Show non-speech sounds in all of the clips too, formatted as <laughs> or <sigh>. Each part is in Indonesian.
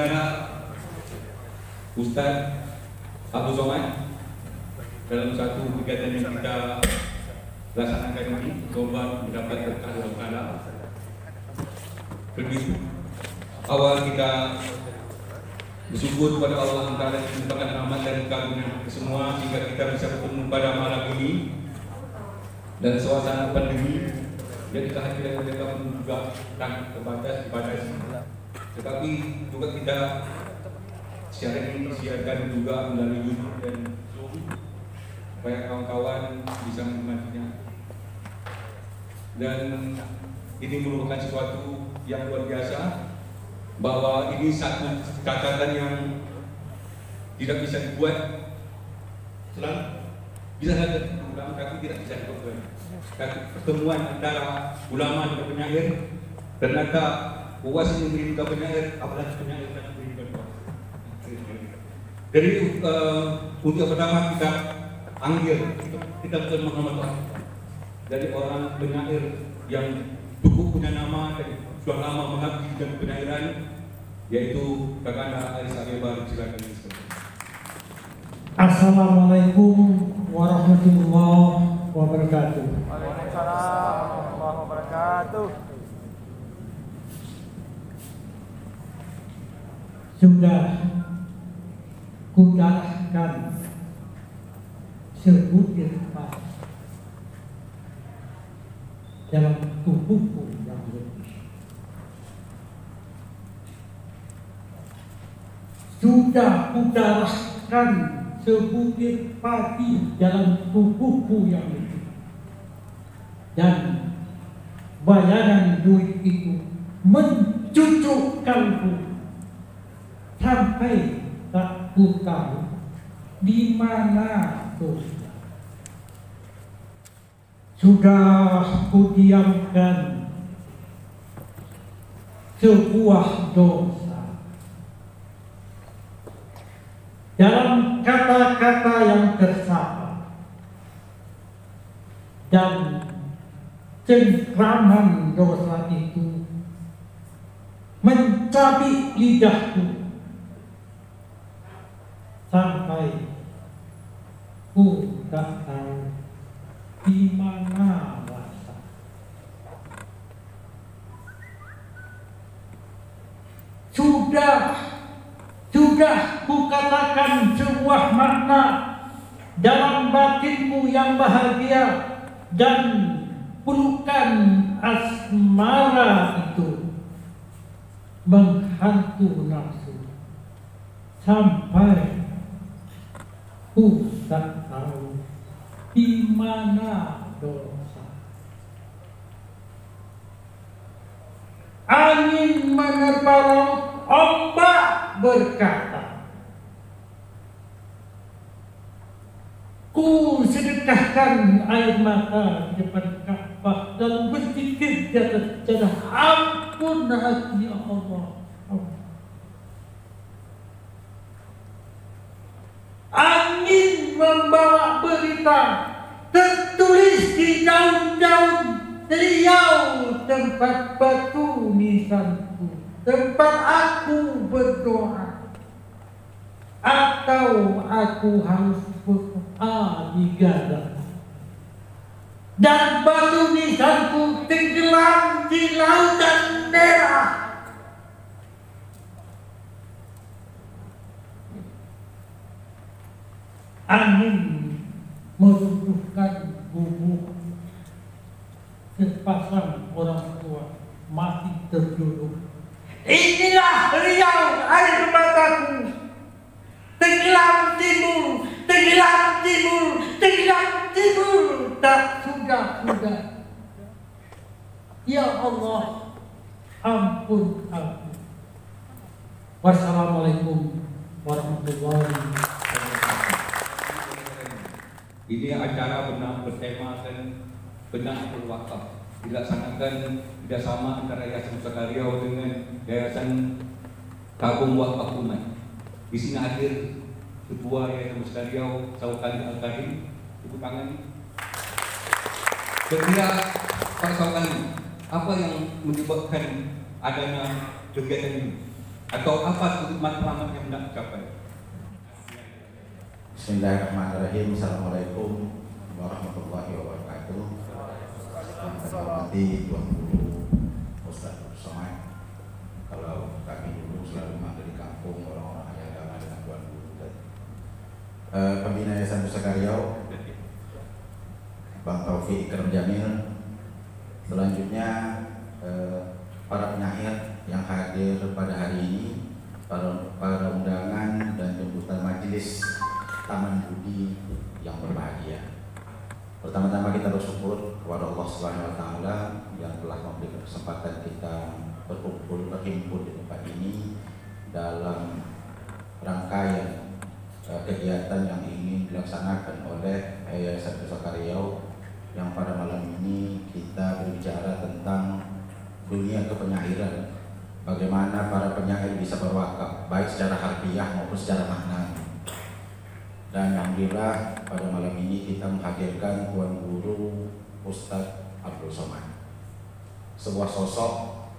Negara Ustaz Abu Somad dalam satu kegiatan yang kita laksanakan ini coba mendapat berkah dalam kala begitu awal kita bersyukur kepada Allah yang merupakan rahmat dan karunia semua sehingga kita bisa bertemu pada malam ini. Dan suasana pandemi yang kita mereka pun juga tak terbatas dibatasi tetapi juga kita siaran ini disiarkan juga melalui YouTube dan Zoom supaya kawan-kawan bisa menikmatinya. Dan ini merupakan sesuatu yang luar biasa bahwa ini satu catatan yang tidak bisa dibuat. Selalu bisa saja ulama tapi tidak bisa dibuat. Pertemuan antara ulama dan penyair ternyata puas ini mengirimkan penyair apalagi penyair dan mengirimkan puas jadi uh, untuk yang pertama kita anggil kita bukan Muhammad Allah dari orang penyair yang cukup punya nama dan sudah lama mengabdi dan penyairan yaitu Kakanda Aris Agebar silakan Assalamualaikum warahmatullahi wabarakatuh. Waalaikumsalam warahmatullahi wabarakatuh. Sudah kudarahkan sebutir pas dalam tubuhku yang lebih. Sudah kudarahkan sebutir padi dalam tubuhku yang lebih. Dan bayaran duit itu mencucukkanku sampai tak ku tahu di mana dosa. Sudah kudiamkan sebuah dosa dalam kata-kata yang tersapa dan cengkraman dosa itu mencabik lidahku sampai ku tak tahu di mana rasa. Sudah, sudah kukatakan sebuah makna dalam batinku yang bahagia dan pelukan asmara itu menghantu nafsu sampai ku tak tahu di mana dosa. Angin menerpa laut, ombak berkata, Ku sedekahkan air mata di depan Ka'bah dan berpikir di atas jadah. Ampun hati Allah. Angin membawa berita tertulis di daun-daun riau tempat batu nisanku tempat aku berdoa. Atau aku harus berdoa di gada dan batu nisanku tenggelam di lautan merah angin meruntuhkan bubuk sepasang orang tua masih terjulur. Inilah riau air mataku. Tenggelam timur, tenggelam timur, tenggelam timur. Tak sudah. Ya Allah, ampun aku. Wassalamualaikum warahmatullahi wabarakatuh. Ini acara benar bertemakan benar berwakaf dilaksanakan kerjasama antara Yayasan Nusa Karyau dengan Yayasan Tabung Wakaf Umat. Di sini hadir Ketua Yayasan Nusa Karyau Saukani Al-Karim, tepuk tangan. Kedua Pak Saukani Apa yang menyebabkan adanya kegiatan ini? Atau apa matlamat yang hendak dicapai? Bismillahirrahmanirrahim. Assalamualaikum warahmatullahi wabarakatuh. Hormati Tuan Guru. Kalau kami dulu selalu di kampung orang-orang yang agama dengan Tuan Guru. Eh, Pembina Yayasan Bang Taufik Ikram Jamil. Selanjutnya eh, para penyair yang hadir pada hari ini, para, para undangan dan jemputan majelis Taman Budi yang berbahagia. Pertama-tama kita bersyukur kepada Allah Subhanahu wa taala yang telah memberikan kesempatan kita berkumpul berhimpun di tempat ini dalam rangkaian eh, kegiatan yang ingin dilaksanakan oleh Yayasan Pusaka Riau yang pada malam ini kita berbicara tentang dunia kepenyairan bagaimana para penyair bisa berwakaf baik secara harfiah maupun secara makna. Dan Alhamdulillah pada malam ini kita menghadirkan Tuan Guru Ustadz Abdul Somad. Sebuah sosok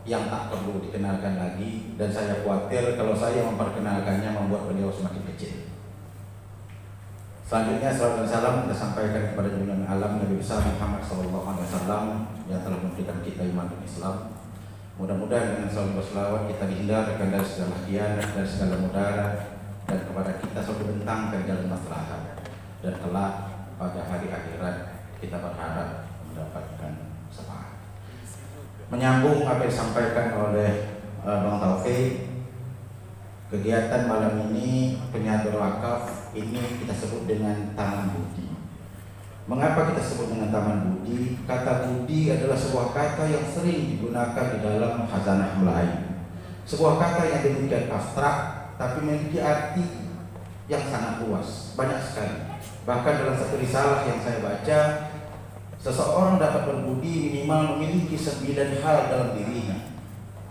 yang tak perlu dikenalkan lagi dan saya khawatir kalau saya memperkenalkannya membuat beliau semakin kecil Selanjutnya salam dan salam kita sampaikan kepada junjungan alam Nabi besar Muhammad Wasallam yang telah memberikan kita iman dan Islam. Mudah-mudahan dengan salam berselawat kita dihindarkan dari segala khianat dan segala mudarat dan kepada kita selalu bentangkan jalan maslahat dan kelak pada hari akhirat kita berharap mendapatkan semangat. Menyambung apa yang disampaikan oleh uh, Bang Taufik Kegiatan malam ini penyadur wakaf ini kita sebut dengan Taman Budi. Mengapa kita sebut dengan Taman Budi? Kata Budi adalah sebuah kata yang sering digunakan di dalam khazanah Melayu. Sebuah kata yang demikian abstrak tapi memiliki arti yang sangat luas, banyak sekali. Bahkan dalam satu risalah yang saya baca, seseorang dapat berbudi minimal memiliki sembilan hal dalam dirinya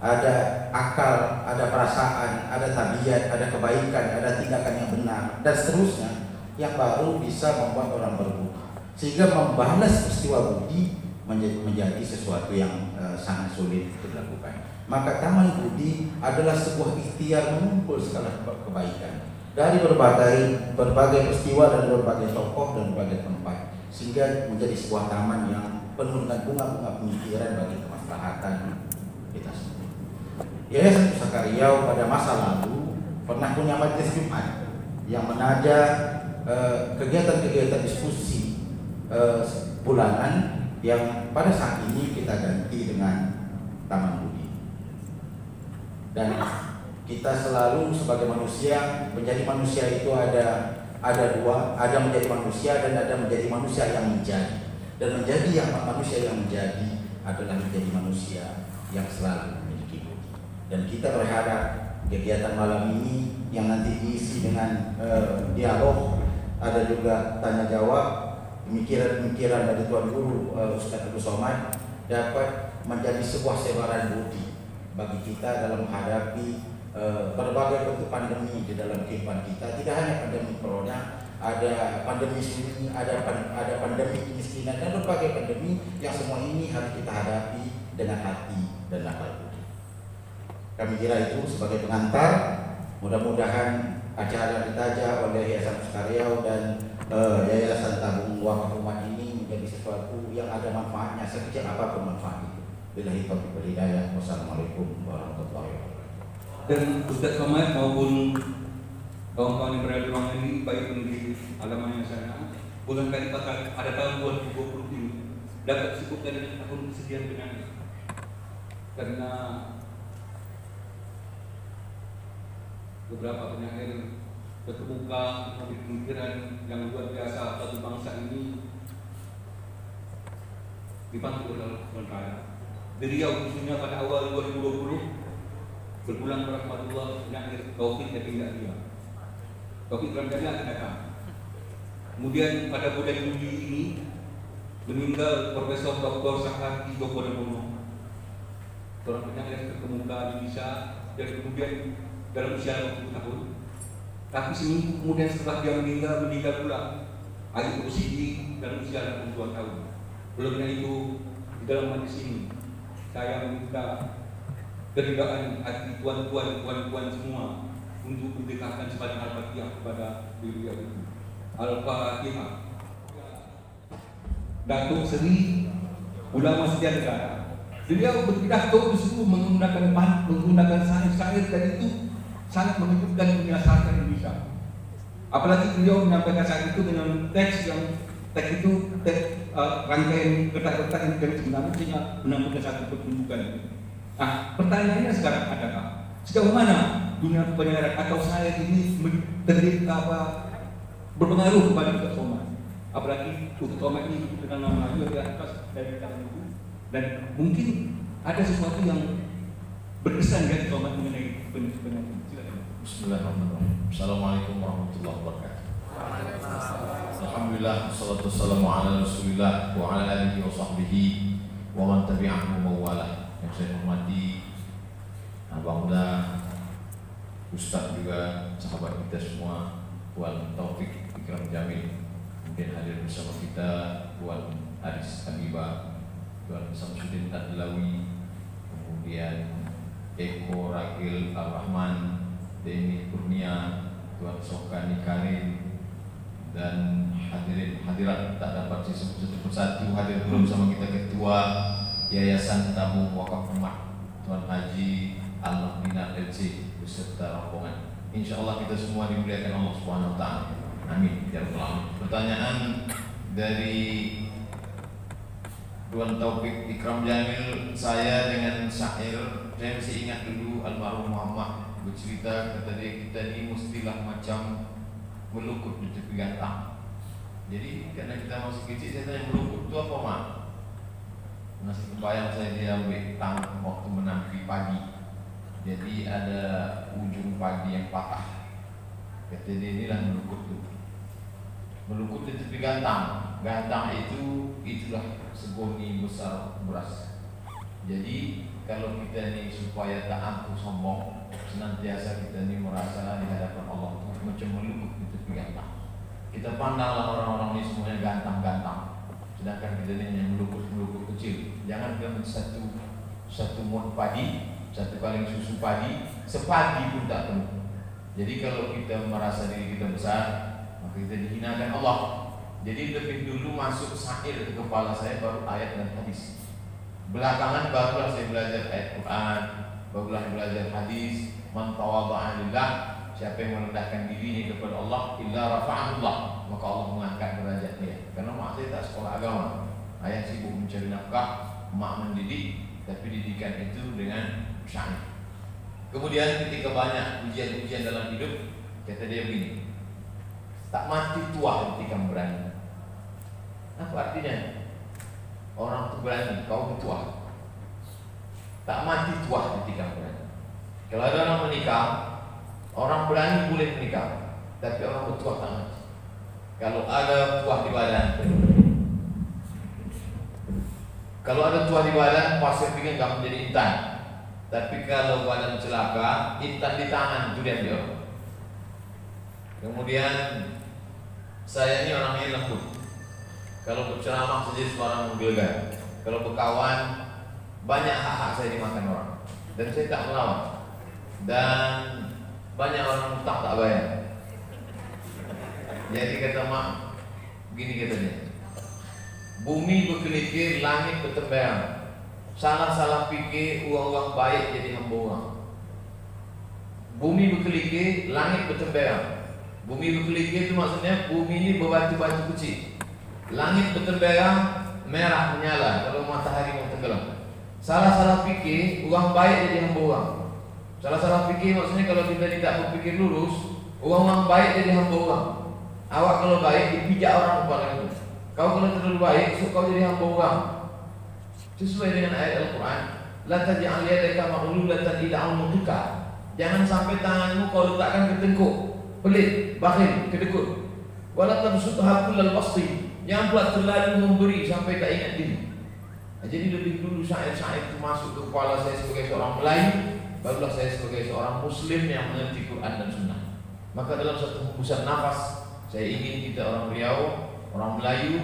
ada akal, ada perasaan, ada tabiat, ada kebaikan, ada tindakan yang benar dan seterusnya yang baru bisa membuat orang berbudi. Sehingga membalas peristiwa budi menjadi, sesuatu yang uh, sangat sulit untuk dilakukan. Maka taman budi adalah sebuah ikhtiar mengumpul segala kebaikan dari berbagai berbagai peristiwa dan berbagai tokoh dan berbagai tempat sehingga menjadi sebuah taman yang penuh dengan bunga-bunga pemikiran bagi kemaslahatan kita semua. Yayasan Pusaka Riau pada masa lalu pernah punya majelis Jumat yang menaja eh, kegiatan-kegiatan diskusi eh, bulanan yang pada saat ini kita ganti dengan Taman Budi. Dan kita selalu sebagai manusia menjadi manusia itu ada ada dua, ada menjadi manusia dan ada menjadi manusia yang menjadi. Dan menjadi yang manusia yang menjadi adalah menjadi manusia yang selalu dan kita berharap kegiatan malam ini yang nanti diisi dengan uh, dialog ada juga tanya jawab pemikiran-pemikiran dari Tuan Guru uh, Ustaz Somad dapat menjadi sebuah sebaran budi bagi kita dalam menghadapi uh, berbagai bentuk pandemi di dalam kehidupan kita. Tidak hanya pandemi corona ada pandemi sunyi, ada ada pandemi kemiskinan dan berbagai pandemi yang semua ini harus kita hadapi dengan hati dan akal kami kira itu sebagai pengantar. Mudah-mudahan acara ditaja oleh Yayasan Sukaryau dan uh, Yayasan Tabung Wakaf Umat ini menjadi sesuatu yang ada manfaatnya sekecil apa pun manfaat itu. Bila itu berhidayah. Wassalamualaikum warahmatullahi wabarakatuh. Dan Ustaz Somad maupun kawan-kawan yang berada di ruangan ini baik pun di alamannya sana bulan kali ada tahun 2020 ini dapat disebutkan dengan tahun kesedihan benang karena beberapa penyair terbuka pemikiran yang luar biasa satu bangsa ini dibantu oleh Tuhan Beliau khususnya pada awal 2020 berpulang berahmatullah penyair Taufik dan tidak dia. Taufik dia akan datang. Kemudian pada bulan Juli ini meninggal Profesor Dr. Sakati Joko Demono seorang penyair terkemuka di Indonesia dan kemudian dalam usia 20 tahun tapi seminggu kemudian setelah dia meninggal meninggal pula Ayub Rusidi dalam usia 62 tahun belum itu di dalam hadis ini saya meminta keridaan hati tuan-tuan, tuan-tuan semua untuk mendekatkan sebanyak Al-Fatihah kepada beliau itu. Al-Fatihah. Datuk Seri Ulama Setia Negara. Beliau berpidato disuruh menggunakan menggunakan syair-syair dan itu sangat mengejutkan dunia sastra Indonesia. Apalagi beliau menyampaikan saat itu dengan teks yang teks itu teks uh, rangkaian kertas-kertas yang dari sebenarnya sehingga menampilkan satu pertunjukan. Nah, pertanyaannya sekarang adalah sejauh mana dunia penyiaran atau saya ini terlihat apa berpengaruh kepada Ustaz Somad apalagi Ustaz Somad ini dengan nama di atas dari kalangan itu dan mungkin ada sesuatu yang berkesan dari Somad mengenai penyiaran Bismillahirrahmanirrahim. Assalamualaikum warahmatullahi wabarakatuh. Alhamdulillah wassalatu wassalamu ala Rasulillah wa ala alihi wa sahbihi wa man tabi'ahu wa wala. Yang saya hormati Abang Muda, Ustaz juga, sahabat kita semua, Tuan Taufik Ikram Jamil, mungkin hadir bersama kita Tuan Aris Habibah, Tuan Samsudin Adlawi, kemudian Eko Ragil Ar-Rahman, Deni Kurnia, Tuan Sokani Karim, dan hadirin hadirat tak dapat disebut satu persatu hadir belum sama kita ketua Yayasan Tamu Wakaf Umat Tuan Haji Al-Mahdinar LC beserta rombongan. Insya Allah kita semua dimuliakan Allah Subhanahu Wa. Amin. Ya Alamin. Pertanyaan dari Tuan Taufik Ikram Jamil saya dengan syair saya masih ingat dulu almarhum Muhammad bercerita kata dia kita ini mestilah macam melukut di tepi gantang. Jadi karena kita masih kecil saya tanya melukut itu apa mak? Masih kebayang saya dia ambil tang waktu menanti pagi. Jadi ada ujung padi yang patah. Kata dia inilah melukut itu. Melukut di tepi gantang. Gantang itu itulah segoni besar beras. Jadi kalau kita ini supaya tak angkuh sombong, senantiasa kita ini merasa di hadapan Allah itu di tepi gantang. Kita pandanglah orang-orang ini semuanya gantang-gantang, sedangkan kita ini yang melukut-melukut kecil. Jangan dengan satu satu mut padi, satu kaleng susu padi, sepadi pun tak penuh. Jadi kalau kita merasa diri kita besar, maka kita dihinakan Allah. Jadi lebih dulu masuk syair ke kepala saya baru ayat dan hadis. Belakangan barulah saya belajar ayat Quran, barulah belajar hadis, man siapa yang merendahkan dirinya kepada Allah, illa rafa'ahullah, maka Allah mengangkat derajat. Karena mak saya tak sekolah agama. Ayah sibuk mencari nafkah, mak mendidik, tapi didikan itu dengan syair. Kemudian ketika banyak ujian-ujian dalam hidup, kata dia begini, tak mati tua ketika berani. Apa artinya? Orang itu berani, kau tua. Tak mati tua ketika berani. Kalau ada orang menikah, orang berani boleh menikah, tapi orang bertuah tak mati. Kalau ada tuah di badan, kalau ada tuah di badan, pasir pingin kamu menjadi intan. Tapi kalau badan celaka, intan di tangan itu dia dia. Kemudian saya ini orangnya lembut. Kalau berceramah saja suara menggelegar. Kalau berkawan banyak hak-hak saya dimakan orang dan saya tak melawan. Dan banyak orang utang tak bayar. Jadi kata mak, begini katanya. Bumi berkelikir, langit bertembayan. Salah-salah fikir uang-uang baik jadi hamba orang. Bumi berkelikir, langit bertembayan. Bumi berkelikir itu maksudnya bumi ini berbatu-batu kecil. Langit bertembayan, merah menyala kalau matahari mau tenggelam. Salah-salah fikir uang baik jadi hamba orang. Salah-salah fikir maksudnya kalau kita tidak berpikir lurus, uang-uang baik jadi hamba orang. Awak kalau baik dipijak orang kepala itu. Kau kalau terlalu baik, so kau jadi hamba orang. Sesuai dengan ayat Al-Quran, La taj'al yadaka maghlulatan ila unuqika. Jangan sampai tanganmu kau letakkan ke tengkuk, pelit, bakhil, kedekut. Wala tabsutha kullal basti. Jangan pula terlalu memberi sampai tak ingat diri. Nah, jadi lebih dulu syair-syair itu masuk ke kepala saya sebagai seorang Melayu, barulah saya sebagai seorang Muslim yang mengerti Quran dan Sunnah. Maka dalam satu hembusan nafas, saya ingin kita orang Riau, orang Melayu,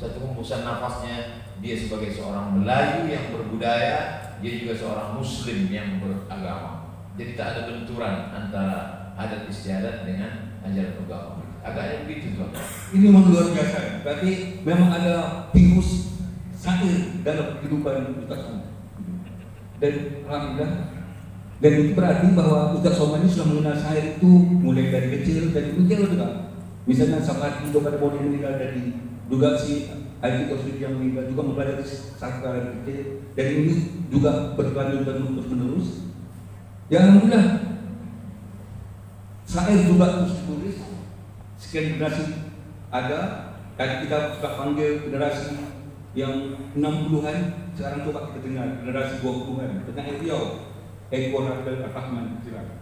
satu hembusan nafasnya dia sebagai seorang Melayu yang berbudaya, dia juga seorang muslim yang beragama. Jadi tak ada benturan antara adat istiadat dengan ajaran agama. Agaknya begitu tuh. Ini memang luar biasa. Berarti memang ada virus satu dalam kehidupan Ustaz Somad. Dan alhamdulillah dan itu berarti bahwa Ustaz Somad ini sudah mengenal saya itu mulai dari kecil dan kecil juga. Misalnya saat itu pada boleh meninggal dari juga si Aiki Tosri yang meninggal juga mempelajari saat dari kecil dan ini juga berlanjut dan terus menerus. Ya alhamdulillah saya juga terus tulis sekian generasi ada tadi kita sudah panggil generasi yang 60-an sekarang coba kita dengar. Generasi 20-an tentang Riau Eko Rafael Rahman. Silakan.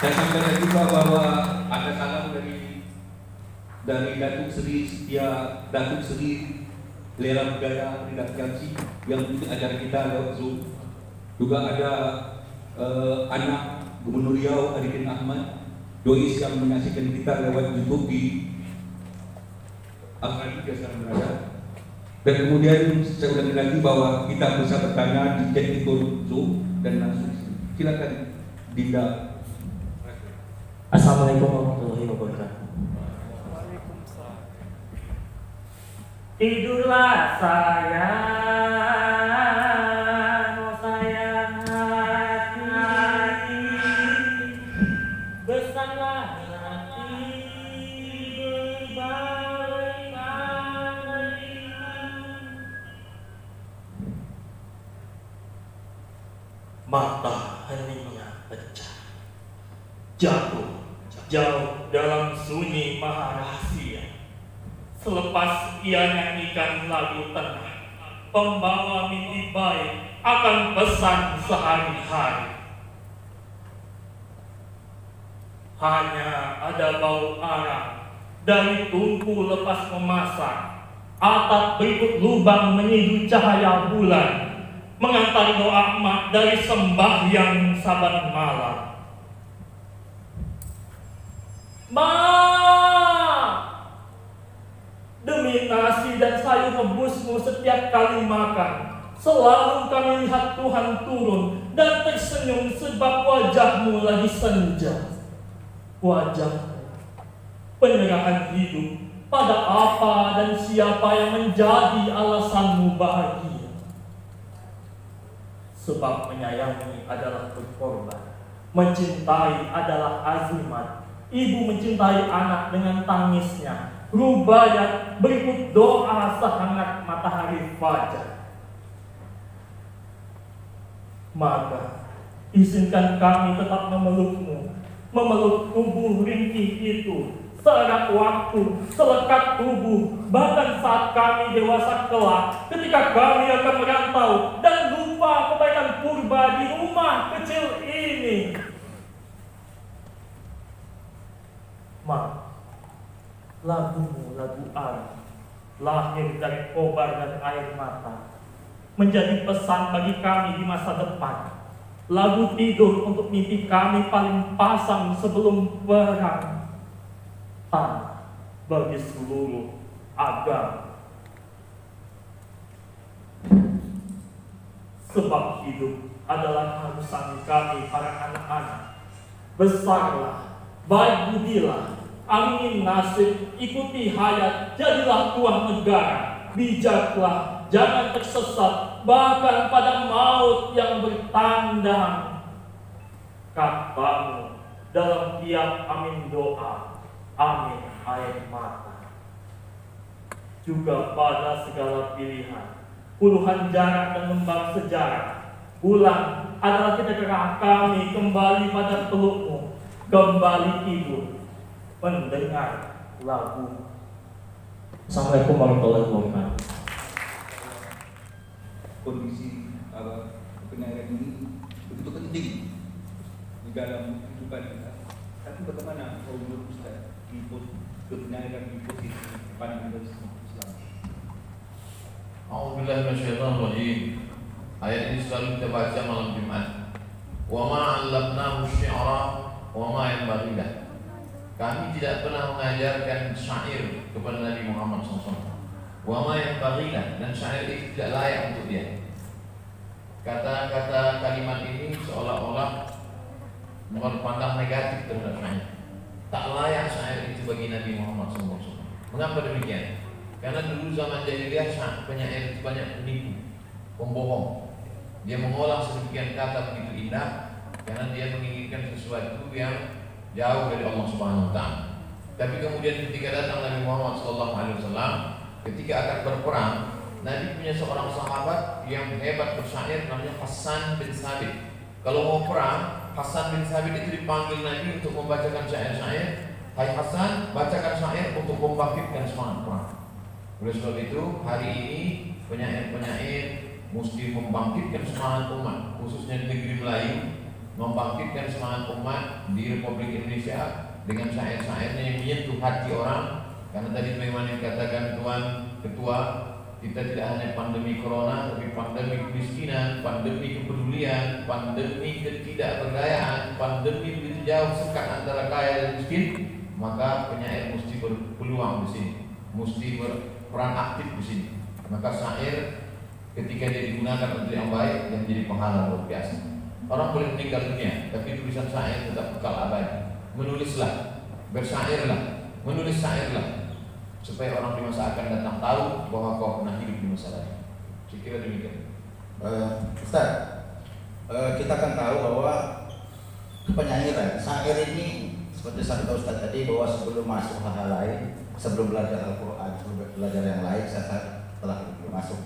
Saya sampaikan juga bahwa ada salam dari dari Datuk Seri Setia Datuk Seri Lera Budaya Rindak Jamsi yang mengikuti acara kita lewat Zoom. Juga ada eh, anak Gubernur Riau Arifin Ahmad. Dois yang menyaksikan kita lewat YouTube di Australia sekarang berada dan kemudian saya ulangi lagi bahwa kita bisa bertanya di chat itu Zoom dan langsung silakan Dinda Assalamualaikum warahmatullahi wabarakatuh. Waalaikumsalam. Tidurlah sayang, jatuh jauh dalam sunyi maha rahasia. Selepas ia nyanyikan lagu tenang, pembawa mimpi baik akan pesan sehari-hari. Hanya ada bau arang dari tungku lepas memasak, atap berikut lubang menyidu cahaya bulan, mengantar doa emak dari sembahyang saban malam. Ma! Demi nasi dan sayur rebusmu setiap kali makan, selalu kami lihat Tuhan turun dan tersenyum sebab wajahmu lagi senja. Wajahmu, penyerahan hidup pada apa dan siapa yang menjadi alasanmu bahagia. Sebab menyayangi adalah berkorban, mencintai adalah azimat, Ibu mencintai anak dengan tangisnya. Rubayat berikut doa sehangat matahari fajar. Maka izinkan kami tetap memelukmu, memeluk tubuh ringkih itu, seerat waktu, selekat tubuh, bahkan saat kami dewasa kelak, ketika kami akan merantau dan lupa kebaikan purba di rumah kecil ini. Ma, lagumu lagu arang, lahir dari kobar dan air mata, menjadi pesan bagi kami di masa depan. Lagu tidur untuk mimpi kami paling pasang sebelum perang. Tanah bagi seluruh agama. Sebab hidup adalah harusan kami para anak-anak. Besarlah, baik budilah, angin nasib, ikuti hayat, jadilah tuah negara, bijaklah, jangan tersesat, bahkan pada maut yang bertandang. Katamu dalam tiap amin doa, amin air mata. Juga pada segala pilihan, puluhan jarak dan lembang sejarah, bulan adalah ketika kami kembali pada pelukmu, kembali tidur, mendengar lagu. Assalamualaikum warahmatullahi wabarakatuh. kondisi apa penyaringan ini begitu penting di dalam kehidupan kita. Tapi bagaimana kalau menurut Ustaz di pos- kebenaran di posisi pandangan dari Islam? A'udzubillahiminasyaitonirrajim. Ayat ini selalu kita baca malam Jumat. Wa ma 'allamnahu syi'ra wa ma yanbaghi lah. Kami tidak pernah mengajarkan syair kepada Nabi Muhammad SAW. Wama yang bagilah dan syair itu tidak layak untuk dia. Kata-kata kalimat ini seolah-olah berpandang negatif terhadap syair. Tak layak syair itu bagi Nabi Muhammad SAW. Mengapa demikian? Karena dulu zaman jahiliyah penyair itu banyak penipu, pembohong. Dia mengolah sedemikian kata begitu indah karena dia menginginkan sesuatu yang jauh dari Allah Subhanahu wa taala. Tapi kemudian ketika datang Nabi Muhammad SAW, ketika akan berperang, Nabi punya seorang sahabat yang hebat bersyair namanya Hasan bin Sabit. Kalau mau perang, Hasan bin Sabit itu dipanggil Nabi untuk membacakan syair-syair. Hai Hasan, bacakan syair untuk membangkitkan semangat perang. Oleh sebab itu, hari ini penyair-penyair mesti membangkitkan semangat umat, khususnya di negeri Melayu, membangkitkan semangat umat di Republik Indonesia dengan syair-syairnya yang menyentuh hati orang. Karena tadi bagaimana dikatakan Tuan Ketua, kita tidak hanya pandemi corona, tapi pandemi kemiskinan, pandemi kepedulian, pandemi ketidakberdayaan, pandemi begitu jauh sekat antara kaya dan miskin, maka penyair mesti berpeluang di sini, mesti berperan aktif di sini. Maka syair ketika dia digunakan untuk yang baik, yang menjadi pahala luar biasa. Orang boleh meninggal dunia, tapi tulisan syair tetap kekal abadi. Menulislah, bersyairlah, menulis syairlah, supaya orang di masa akan datang tahu bahwa kau pernah hidup di masa lalu. Saya kira demikian. Uh, Ustaz, uh, kita kan tahu bahwa penyairan syair ini seperti saya tahu Ustaz tadi bahwa sebelum masuk hal-hal lain, sebelum belajar Al-Quran, sebelum belajar yang lain, saya telah masuk.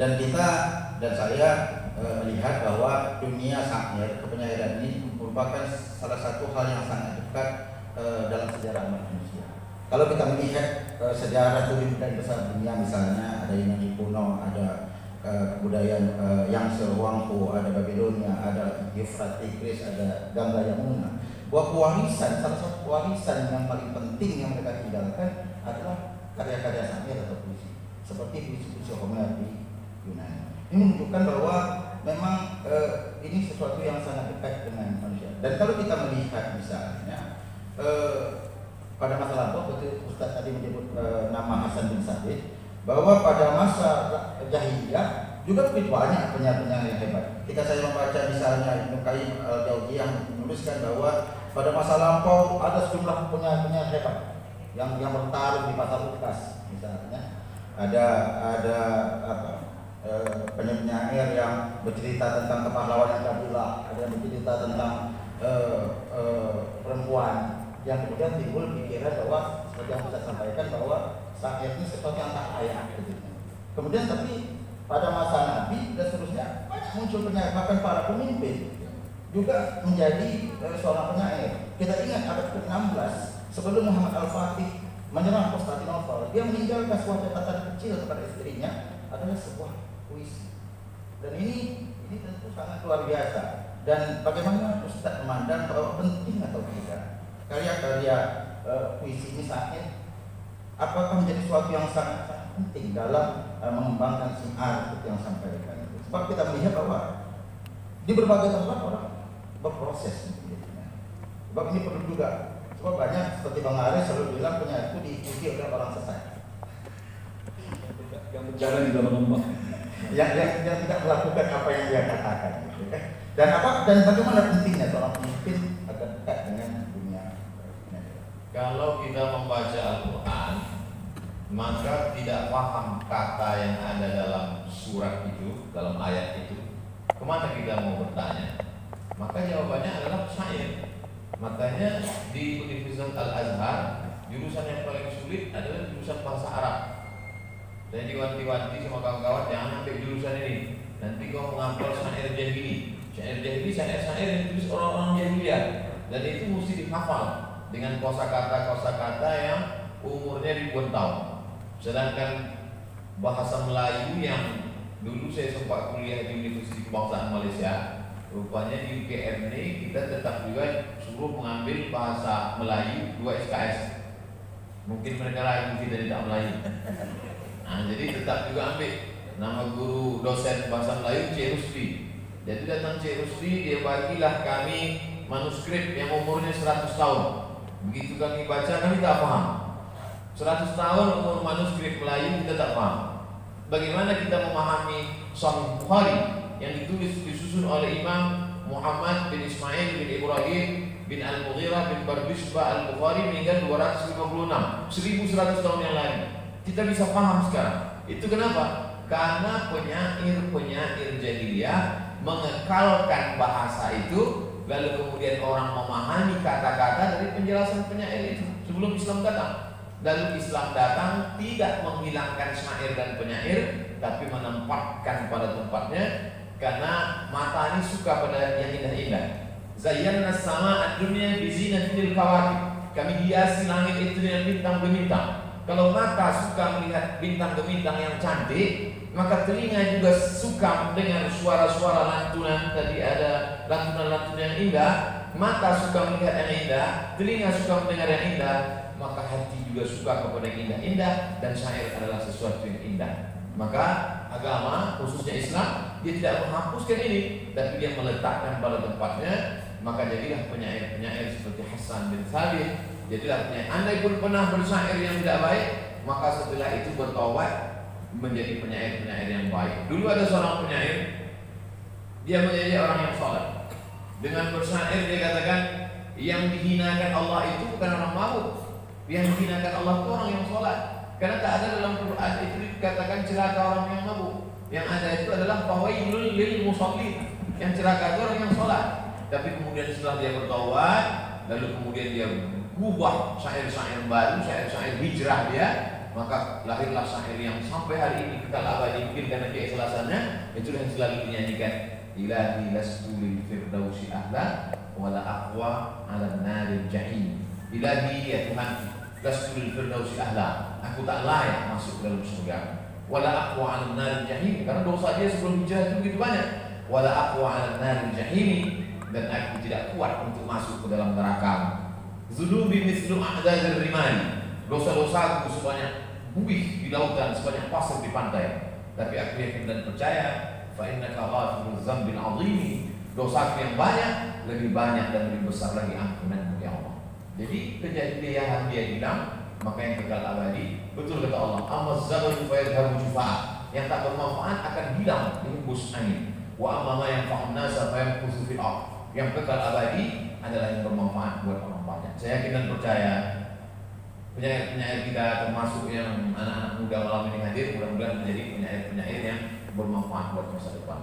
Dan kita dan saya e, melihat bahwa dunia syair kepenyairan ini merupakan salah satu hal yang sangat dekat e, dalam sejarah manusia. Kalau kita melihat e, sejarah kebudayaan besar dunia misalnya ada Yunani kuno, ada e, kebudayaan e, yang Wangfu, ada Babilonia, ada Euphrates, Tigris, ada Gangga Yamuna. Bahwa warisan, salah satu warisan yang paling penting yang mereka tinggalkan adalah karya-karya syair atau puisi. Seperti puisi-puisi Homer di Yunani. Ini menunjukkan bahwa memang eh, ini sesuatu yang sangat dekat dengan manusia. Dan kalau kita melihat misalnya eh, pada masa lampau, betul Ustaz tadi menyebut eh, nama Hasan bin Sabit, bahwa pada masa jahiliyah juga begitu banyak penyair-penyair yang hebat. Ketika saya membaca misalnya Ibnu Qayyim al yang menuliskan bahwa pada masa lampau ada sejumlah penyair-penyair hebat yang yang bertarung di pasar Ukas misalnya ada ada apa Eh, penyair yang bercerita tentang kepahlawanan Kabula, ada yang bercerita tentang uh, uh, perempuan yang kemudian timbul pikiran bahwa seperti yang saya sampaikan bahwa syair ini sesuatu yang tak layak gitu. Kemudian tapi pada masa Nabi dan seterusnya muncul penyair bahkan para pemimpin juga menjadi uh, seorang penyair. Kita ingat abad ke-16 sebelum Muhammad Al-Fatih menyerang Konstantinopel, dia meninggalkan sebuah catatan kecil kepada istrinya adalah sebuah puisi. Dan ini ini tentu sangat luar biasa. Dan bagaimana Ustaz memandang bahwa penting atau tidak karya-karya uh, puisi ini saatnya apakah menjadi sesuatu yang sangat, sangat penting dalam uh, mengembangkan siar seperti yang sampaikan itu. Sebab kita melihat bahwa di berbagai tempat orang berproses. Sebab ini perlu juga. Sebab banyak seperti Bang Aris selalu bilang punya itu diikuti oleh orang sesat. Yang berjalan di dalam lembah yang, yang, yang tidak melakukan apa yang dia katakan gitu kan. Dan apa dan bagaimana pentingnya seorang pemimpin agar dekat dengan dunia. Kalau kita membaca Al-Quran, maka tidak paham kata yang ada dalam surat itu, dalam ayat itu, ke mana kita mau bertanya? Maka jawabannya adalah syair. Makanya di Universitas Al-Azhar, jurusan yang paling sulit adalah jurusan bahasa Arab. Saya diwanti-wanti sama kawan-kawan jangan ambil jurusan ini. Nanti kau mengambil syair jahili. Syair jahili, syair-syair yang ditulis orang-orang jahiliyah. Dan itu mesti dihafal dengan kosakata-kosakata yang umurnya ribuan tahun. Sedangkan bahasa Melayu yang dulu saya sempat kuliah di Universitas Kebangsaan Malaysia, rupanya di UGM ini kita tetap juga suruh mengambil bahasa Melayu dua SKS. Mungkin mereka lain kita tidak Melayu. Nah, jadi tetap juga ambil nama guru dosen bahasa Melayu Cik Rusdi. Jadi datang Cik Rusdi, dia bagilah kami manuskrip yang umurnya 100 tahun. Begitu kami baca, kami tak paham. 100 tahun umur manuskrip Melayu kita tak paham. Bagaimana kita memahami Sahih Bukhari yang ditulis disusun oleh Imam Muhammad bin Ismail bin Ibrahim bin Al-Mughirah bin Bardisba Al-Bukhari meninggal 256 1100 tahun yang lalu kita bisa paham sekarang itu kenapa? karena penyair-penyair jahiliyah mengekalkan bahasa itu lalu kemudian orang memahami kata-kata dari penjelasan penyair itu sebelum Islam datang lalu Islam datang tidak menghilangkan syair dan penyair tapi menempatkan pada tempatnya karena mata ini suka pada yang indah-indah. Zayyana sama dunia bizinatil kawakib. Kami hiasi langit itu dengan bintang gemintang. Kalau mata suka melihat bintang gemintang yang cantik, maka telinga juga suka dengan suara-suara lantunan. Tadi ada lantunan-lantunan yang indah. Mata suka melihat yang indah, telinga suka mendengar yang indah, maka hati juga suka kepada yang indah-indah dan syair adalah sesuatu yang indah. Maka agama khususnya Islam dia tidak menghapuskan ini, tapi dia meletakkan pada tempatnya. Maka jadilah penyair-penyair seperti Hasan bin Thabit. Jadilah penyair. Andai pun pernah bersyair yang tidak baik, maka setelah itu bertobat menjadi penyair-penyair yang baik. Dulu ada seorang penyair, dia menjadi orang yang sholat. Dengan bersyair dia katakan, yang dihinakan Allah itu bukan orang mabuk, yang dihinakan Allah itu orang yang sholat. Karena tak ada dalam Quran itu dikatakan celaka orang yang mabuk. Yang ada itu adalah fawailul lil musallin. Yang celaka itu orang yang sholat. Tapi kemudian setelah dia bertaubat, lalu kemudian dia ubah syair-syair baru, syair-syair hijrah dia, maka lahirlah syair yang sampai hari ini kita abadi mungkin karena keikhlasannya itu yang selalu dinyanyikan. Ilahi lastu firdausi ahla wala aqwa ala naril jahim. Ilahi ya Tuhan lastu firdausi ahla. Aku tak layak masuk dalam surga. Wala aqwa ala naril jahim karena dosa dia sebelum hijrah itu begitu banyak. Wala aqwa ala naril jahim dan aku tidak kuat untuk masuk ke dalam neraka zunubi mislu a'dadar rimani dosa-dosa aku sebanyak buih di lautan sebanyak pasir di pantai. Tapi aku yakin dan percaya fa innaka ghafirul dzambil azim dosa yang banyak lebih banyak dan lebih besar lagi ampunanmu ya Allah. Jadi kejadian dia hilang maka yang kekal abadi betul kata Allah amma zabal fa yadhabu jufa'a. Yang tak bermanfaat akan hilang dihembus angin. Wa amma ma yanfa'un nasa fa yamkuthu fil ardh yang kekal abadi adalah yang bermanfaat buat orang saya yakin dan percaya penyair-penyair kita termasuk yang anak-anak muda malam ini hadir mudah-mudahan menjadi penyair-penyair yang bermanfaat buat masa depan.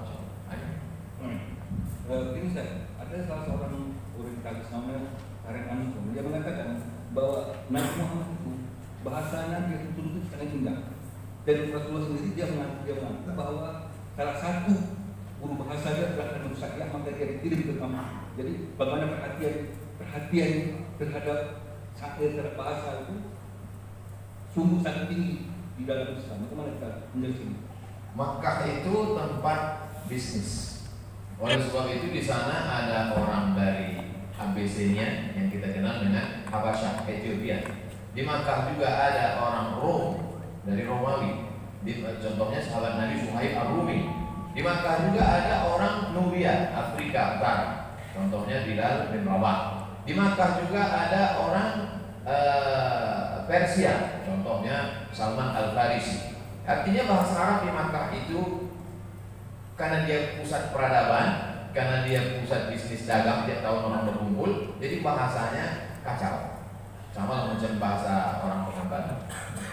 Uh, ini saya ada salah seorang orientalis namanya Karen Anton dia mengatakan bahwa Nabi Muhammad itu bahasanya dia tutur itu sangat indah dan Rasulullah sendiri dia mengatakan, bahwa salah satu guru bahasa dia telah merusak ya maka dia dikirim ke jadi bagaimana perhatian perhatian terhadap syair terhadap bahasa itu sungguh sangat tinggi di dalam Islam. Bagaimana kita menjelaskan? Makkah itu tempat bisnis. Oleh sebab itu di sana ada orang dari ABC-nya yang kita kenal dengan Habasyah, Ethiopia. Di Makkah juga ada orang Rom dari Romawi. Di, contohnya sahabat Nabi Suhaib Ar-Rumi. Di Makkah juga ada orang Nubia, Afrika Utara. Contohnya Bilal bin Rabah. Di Makkah juga ada orang uh, Persia, contohnya Salman Al Farisi. Artinya bahasa Arab di Makkah itu karena dia pusat peradaban, karena dia pusat bisnis dagang, tiap tahun orang berkumpul, jadi bahasanya kacau. Sama macam bahasa orang Pekanbaru.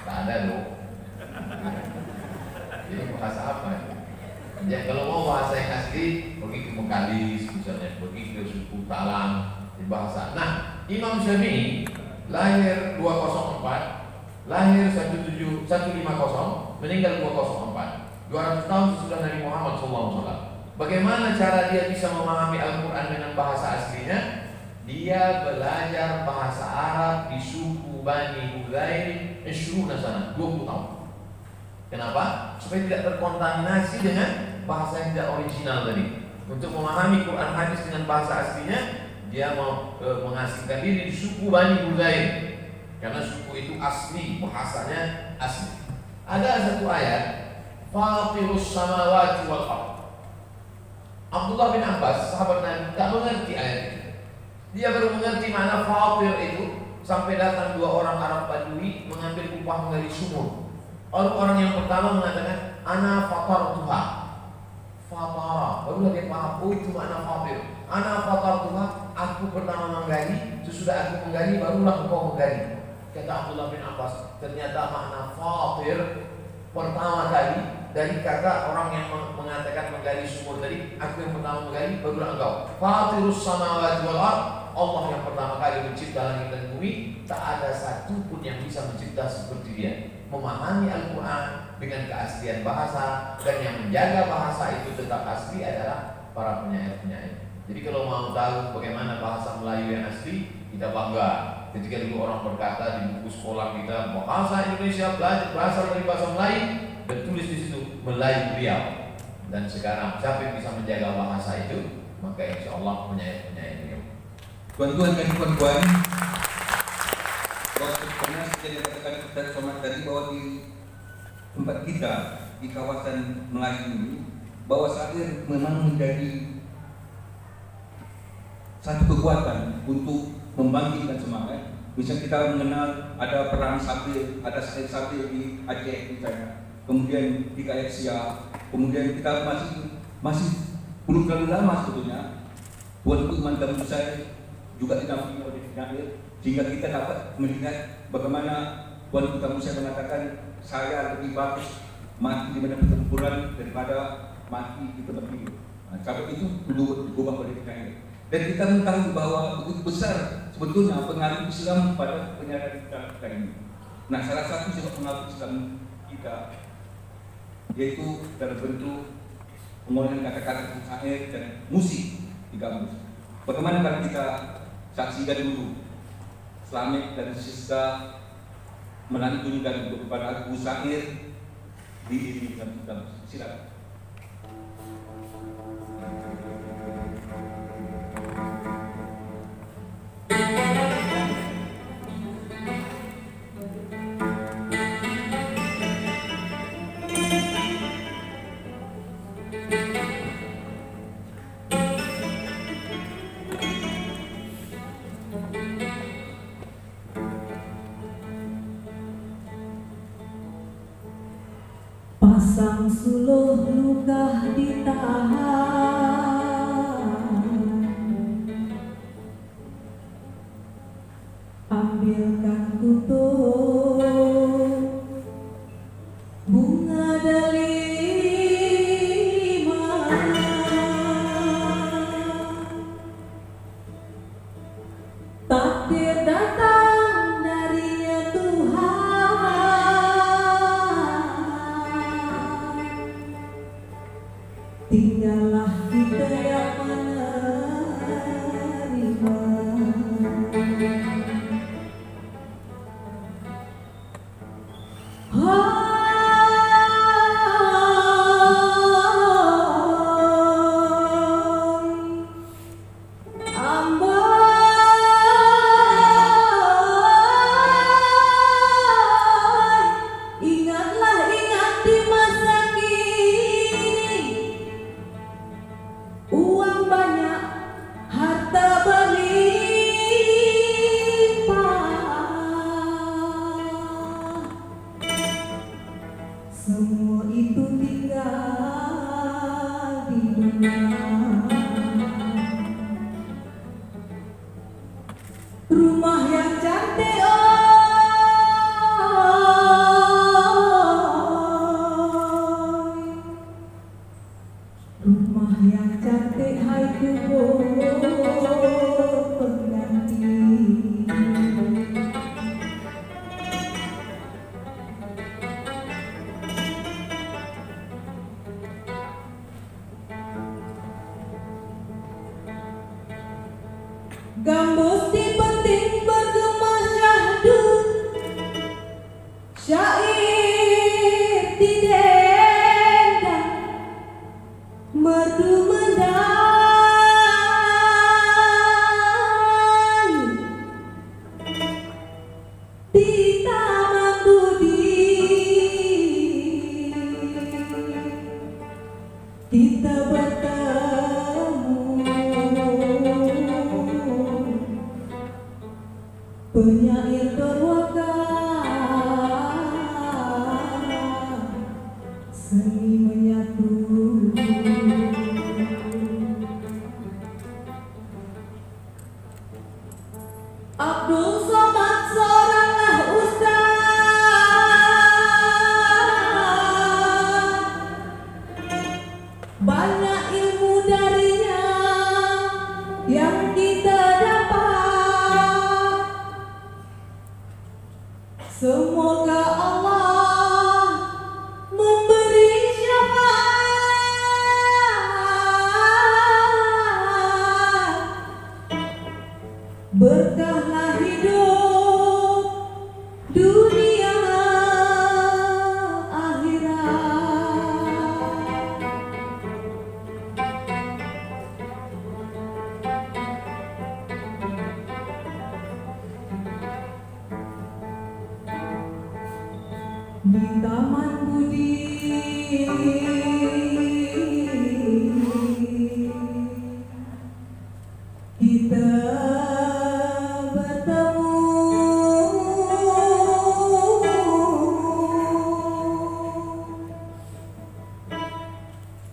Tak ada loh. Jadi bahasa apa? Ya, kalau mau bahasa yang asli, pergi ke Mekalis misalnya, pergi ke suku Talang, bahasa. Nah, Imam Syafi'i lahir 204, lahir 17 150, meninggal 204. 200 tahun sesudah Nabi Muhammad SAW. Bagaimana cara dia bisa memahami Al-Quran dengan bahasa aslinya? Dia belajar bahasa Arab di suku Bani Hudayr Ishruna sana, 20 tahun. Kenapa? Supaya tidak terkontaminasi dengan bahasa yang tidak original tadi. Untuk memahami Quran hadis dengan bahasa aslinya, dia mau e, mengasingkan diri di suku Bani Hudayr karena suku itu asli bahasanya asli. Ada satu ayat Fatirus samawati wal ard. Abdullah bin Abbas, sahabat Nabi, tak mengerti ayat itu. Dia baru mengerti mana fatir itu sampai datang dua orang Arab Badui mengambil upah menggali sumur. Orang orang yang pertama mengatakan, "Ana fatar Tuhan." Fatara, barulah dia paham, oh itu makna fatir. Ana fatar Tuhan, aku pertama menggali, sesudah aku menggali barulah engkau menggali. Kata Abdullah bin Abbas, ternyata makna fatir pertama kali dari kata orang yang meng- mengatakan menggali sumur tadi, aku yang pertama menggali, barulah engkau. Fatirus samawati wal Allah yang pertama kali mencipta langit dan bumi, tak ada satu pun yang bisa mencipta seperti dia. Memahami Al-Quran dengan keaslian bahasa dan yang menjaga bahasa itu tetap asli adalah para penyair-penyair. Jadi kalau mau tahu bagaimana bahasa Melayu yang asli, kita bangga. Ketika dulu orang berkata di buku sekolah kita bahasa Indonesia berasal dari bahasa Melayu dan tulis di situ Melayu Riau. Dan sekarang siapa yang bisa menjaga bahasa itu, maka insya Allah penyair-penyair Riau. Tuan-tuan dan puan-puan, bahwa pernah saya katakan Ustaz Somad tadi bahwa di tempat kita di kawasan Melayu ini bahwa syair memang menjadi satu kekuatan untuk membangkitkan semangat. Misal kita mengenal ada perang sabir, ada syair-syair di Aceh misalnya, kemudian di Kaeksia, kemudian kita masih masih belum terlalu lama sebetulnya buat Iman dan Musa juga dinampingi oleh penyair sehingga kita dapat melihat bagaimana Tuan Kita Musa mengatakan saya lebih bagus mati di medan pertempuran daripada mati di tempat tidur. Nah, itu perlu diubah oleh penyair. Dan kita mengetahui bahwa begitu besar sebetulnya pengaruh Islam pada penyadaran kita, ini. Nah, salah satu sebab pengaruh Islam kita yaitu dalam bentuk pengolahan kata-kata syair dan musik di kamus. Bagaimana kalau kita saksikan dulu Islamik dan Siska melantunkan kepada Abu Sa'ir di dalam kamus. Silakan. Pasang suluh luka ditahan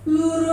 Lur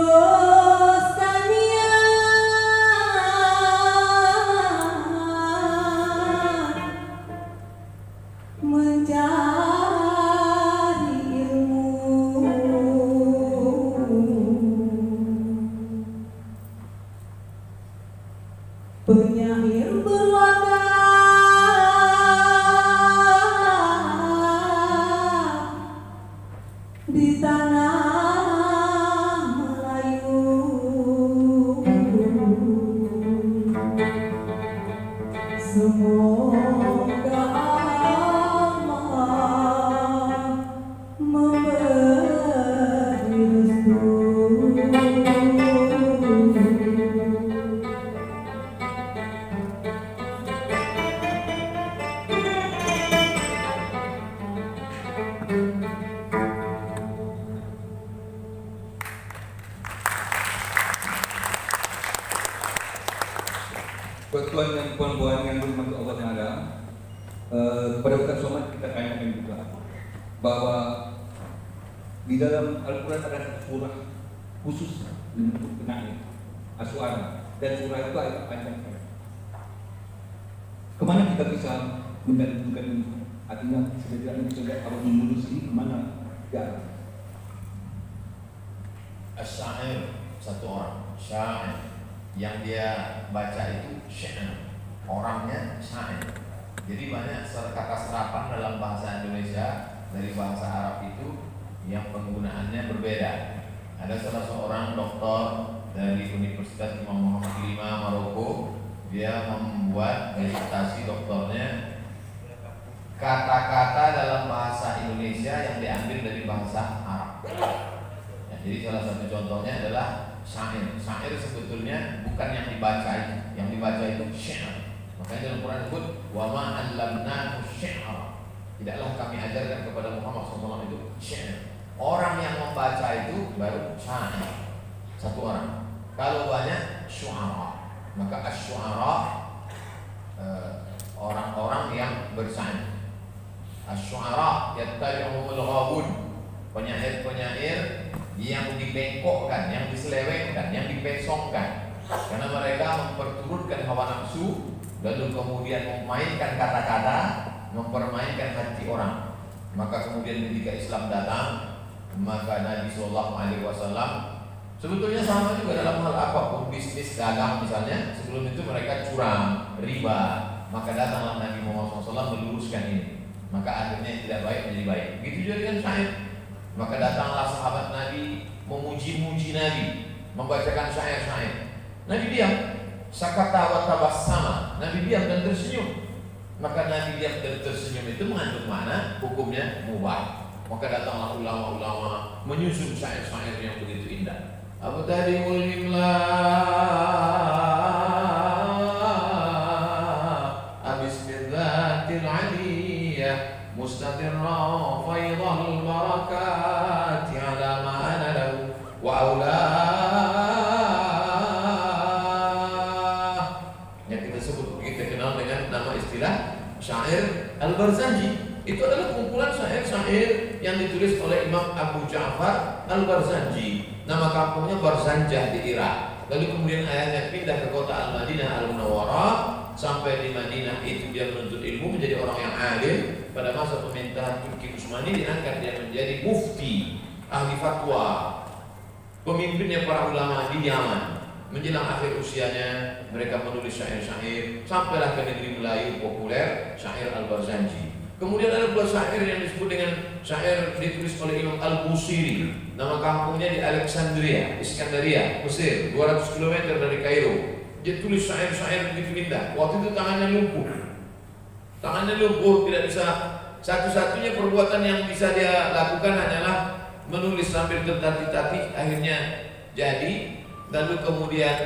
menurunkan hawa nafsu lalu kemudian memainkan kata-kata mempermainkan hati orang. Maka kemudian ketika Islam datang maka Nabi Shallallahu Alaihi Wasallam sebetulnya sama juga dalam hal apa pun bisnis dagang misalnya sebelum itu mereka curang riba. Maka datanglah Nabi Muhammad SAW meluruskan ini. Maka akhirnya yang tidak baik menjadi baik. Begitu juga dengan syair. Maka datanglah sahabat Nabi memuji-muji Nabi membacakan syair-syair. Nabi diam sakata wa tabassama. Nabi diam dan tersenyum. Maka Nabi diam dan tersenyum itu mengandung mana? Hukumnya mubah. Maka datanglah ulama-ulama menyusun syair-syair yang begitu indah. Abu Tadi Ulimlah Al-Barzanji. Itu adalah kumpulan syair-syair yang ditulis oleh Imam Abu Ja'far Al-Barzanji. Nama kampungnya Barzanjah di Irak. Lalu kemudian ayahnya pindah ke kota Al-Madinah Al-Munawwarah sampai di Madinah itu dia menuntut ilmu menjadi orang yang alim. Pada masa pemerintahan Turki Utsmani diangkat dia menjadi mufti, ahli fatwa, pemimpinnya para ulama di Yaman. Menjelang akhir usianya mereka menulis syair-syair sampailah ke negeri Melayu populer syair Al-Barzanji. Kemudian ada pula syair yang disebut dengan syair ditulis oleh Imam Al-Busiri. Nama kampungnya di Alexandria, Iskandaria, Mesir, 200 km dari Kairo. Dia tulis syair-syair begitu indah. Waktu itu tangannya lumpuh. Tangannya lumpuh, tidak bisa satu-satunya perbuatan yang bisa dia lakukan hanyalah menulis sambil tertatih-tatih akhirnya jadi lalu kemudian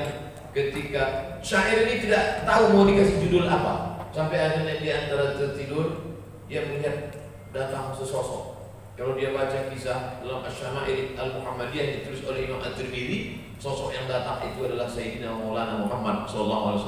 ketika syair ini tidak tahu mau dikasih judul apa sampai akhirnya dia antara tertidur dia melihat datang sesosok. Kalau dia baca kisah dalam Asyama'il Al-Muhammadiyah ditulis oleh Imam At-Tirmidzi sosok yang datang itu adalah Sayyidina Maulana Muhammad SAW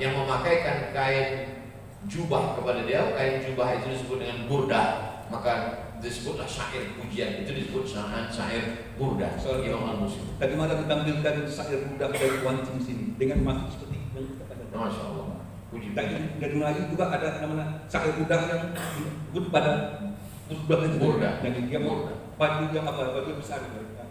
yang memakaikan kain jubah kepada dia. Kain jubah itu disebut dengan burda. Maka disebutlah syair pujian itu disebut syair syair burda Soal- Imam Al-Muslim Tadi malam ditampilkan syair budak dari Kuantum sini dengan maksud seperti yang kita katakan. Masya Allah puji Dan dari Melayu juga ada namanya syair budak yang disebut pada budak itu. Burda. Dan dia Burda. baju yang apa baju besar.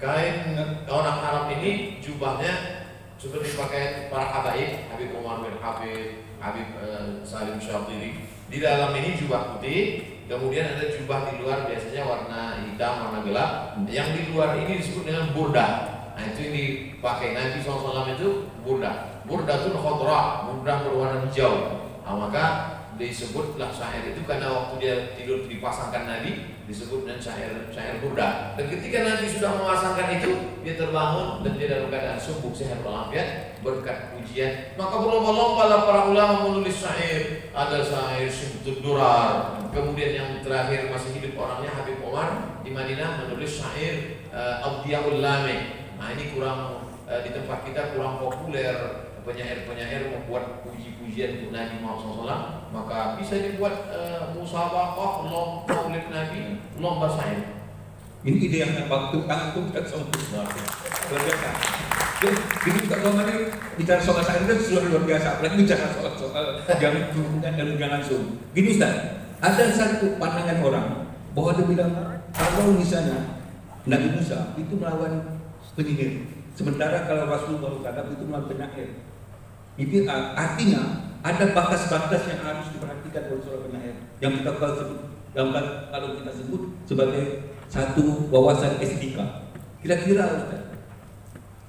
kain orang Arab ini jubahnya seperti pakaian para habaib Habib Umar bin Habib Habib eh, Salim Syatiri di dalam ini jubah putih kemudian ada jubah di luar biasanya warna hitam warna gelap. Yang di luar ini disebut dengan burda. Nah itu yang dipakai. Nabi SAW itu burda. Burda itu khadra burda berwarna hijau. Nah, maka disebutlah syair itu karena waktu dia tidur dipasangkan Nabi disebut dengan syair syair burda. Dan ketika Nabi sudah memasangkan itu dia terbangun dan dia dalam keadaan sembuh sehat walafiat berkat pujian. Maka berlomba-lomba para ulama menulis syair. Ada syair Syibtud Durar. Kemudian yang terakhir masih hidup orangnya Habib Omar di Madinah menulis syair uh, Abdiyaul Lame. Nah ini kurang eh, di tempat kita kurang populer. Penyair-penyair membuat puji-pujian untuk Nabi Muhammad SAW maka bisa dibuat uh, musabaqah lomba maulid Nabi lomba syair Ini ide yang waktu tanggung dan sombong. Luar biasa. Jadi, Komar ini bicara soal syair itu sudah luar biasa. Apalagi bicara soal soal yang berhubungan dan hubungan langsung. Gini Ustaz, ada satu pandangan orang bahwa dia bilang kalau misalnya Nabi Musa itu melawan penyihir, sementara kalau Rasulullah SAW itu melawan penyair. Artinya ada batas-batas yang harus diperhatikan oleh seorang penyair yang kita sebut yang kalau kita sebut sebagai satu wawasan estetika. Kira-kira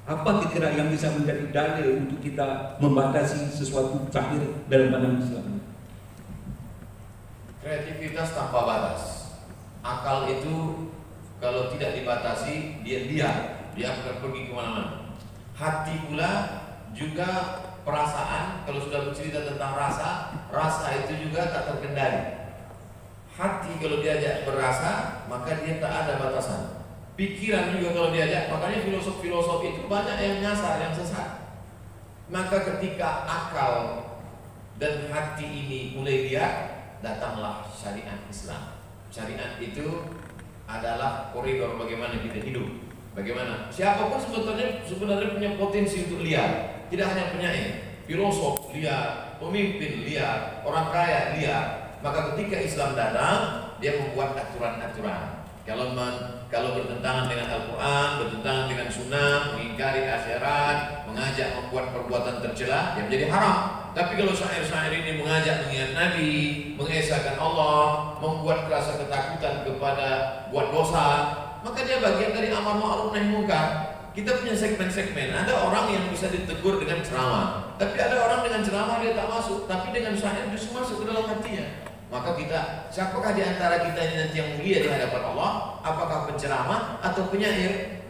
apa kira-kira yang bisa menjadi dalil untuk kita membatasi sesuatu syair dalam pandangan Islam? kreativitas tanpa batas akal itu kalau tidak dibatasi dia liar dia akan pergi ke mana-mana hati pula juga perasaan kalau sudah bercerita tentang rasa rasa itu juga tak terkendali. Hati kalau diajak berasa maka dia tak ada batasan. Pikiran juga kalau diajak makanya filosof-filosof itu banyak yang nyasar yang sesat. Maka ketika akal dan hati ini mulai liar datanglah syariat Islam. Syariat itu adalah koridor bagaimana kita hidup. Bagaimana? Siapa pun sebetulnya sebenarnya punya potensi untuk liar tidak hanya penyair filosof liar pemimpin liar orang kaya liar maka ketika Islam datang dia membuat aturan-aturan kalau men, kalau bertentangan dengan Al-Quran, bertentangan dengan Sunnah, mengingkari akhirat, mengajak membuat perbuatan tercela, dia menjadi haram. Tapi kalau syair-syair ini mengajak mengingat Nabi, mengesahkan Allah, membuat rasa ketakutan kepada buat dosa, maka dia bagian dari amar ma'ruf nahi munkar. Kita punya segmen-segmen. Ada orang yang bisa ditegur dengan ceramah, tapi ada orang dengan ceramah dia tak masuk, tapi dengan syair justru masuk ke dalam hatinya. Maka kita, siapakah di antara kita ini nanti yang mulia di hadapan Allah? Apakah penceramah atau penyair?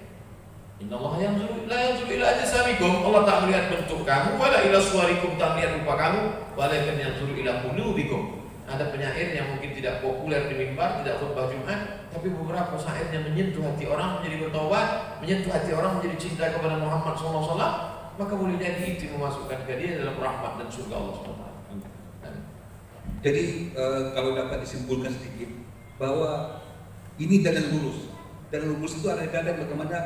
Inna Allah yang la yanzuru ila ajsamikum. Allah tak melihat bentuk kamu, wala ila suarikum tak melihat rupa kamu, walakin yanzuru ila qulubikum. Ada penyair yang mungkin tidak populer di mimbar, tidak khutbah Jumat, tapi beberapa syairnya menyentuh hati orang menjadi bertobat, menyentuh hati orang menjadi cinta kepada Muhammad SAW, maka boleh jadi itu memasukkan ke dia dalam rahmat dan surga Allah SWT. Jadi eh, kalau dapat disimpulkan sedikit bahwa ini jalan lurus. Jalan lurus itu ada jalan bagaimana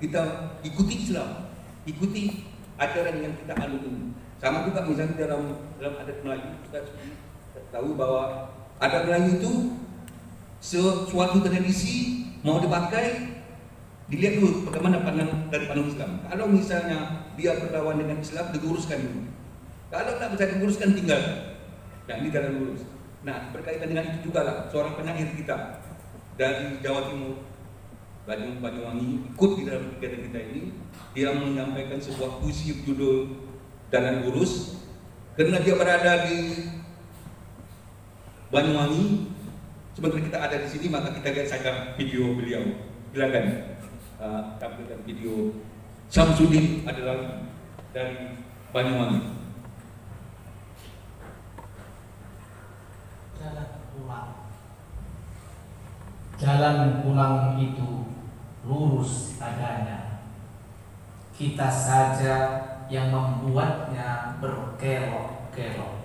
kita ikuti Islam, ikuti ajaran yang kita anut. Sama juga misalnya dalam dalam adat Melayu kita tahu bahwa adat Melayu itu sesuatu tradisi mau dipakai dilihat dulu bagaimana pandangan dari pandang Islam. Kalau misalnya dia berlawan dengan Islam, diluruskan dulu. Kalau tak bisa diluruskan tinggal. Nah ini jalan lurus. Nah berkaitan dengan itu juga lah seorang penyair kita dari Jawa Timur, Banyuwangi, Banyuwangi ikut di dalam kegiatan kita ini. Dia menyampaikan sebuah puisi judul Jalan Lurus karena dia berada di Banyuwangi. Sementara kita ada di sini maka kita lihat saja video beliau. Silakan uh, tampilkan video Samsudin adalah dari Banyuwangi. jalan pulang. Jalan pulang itu lurus adanya. Kita saja yang membuatnya berkelok-kelok.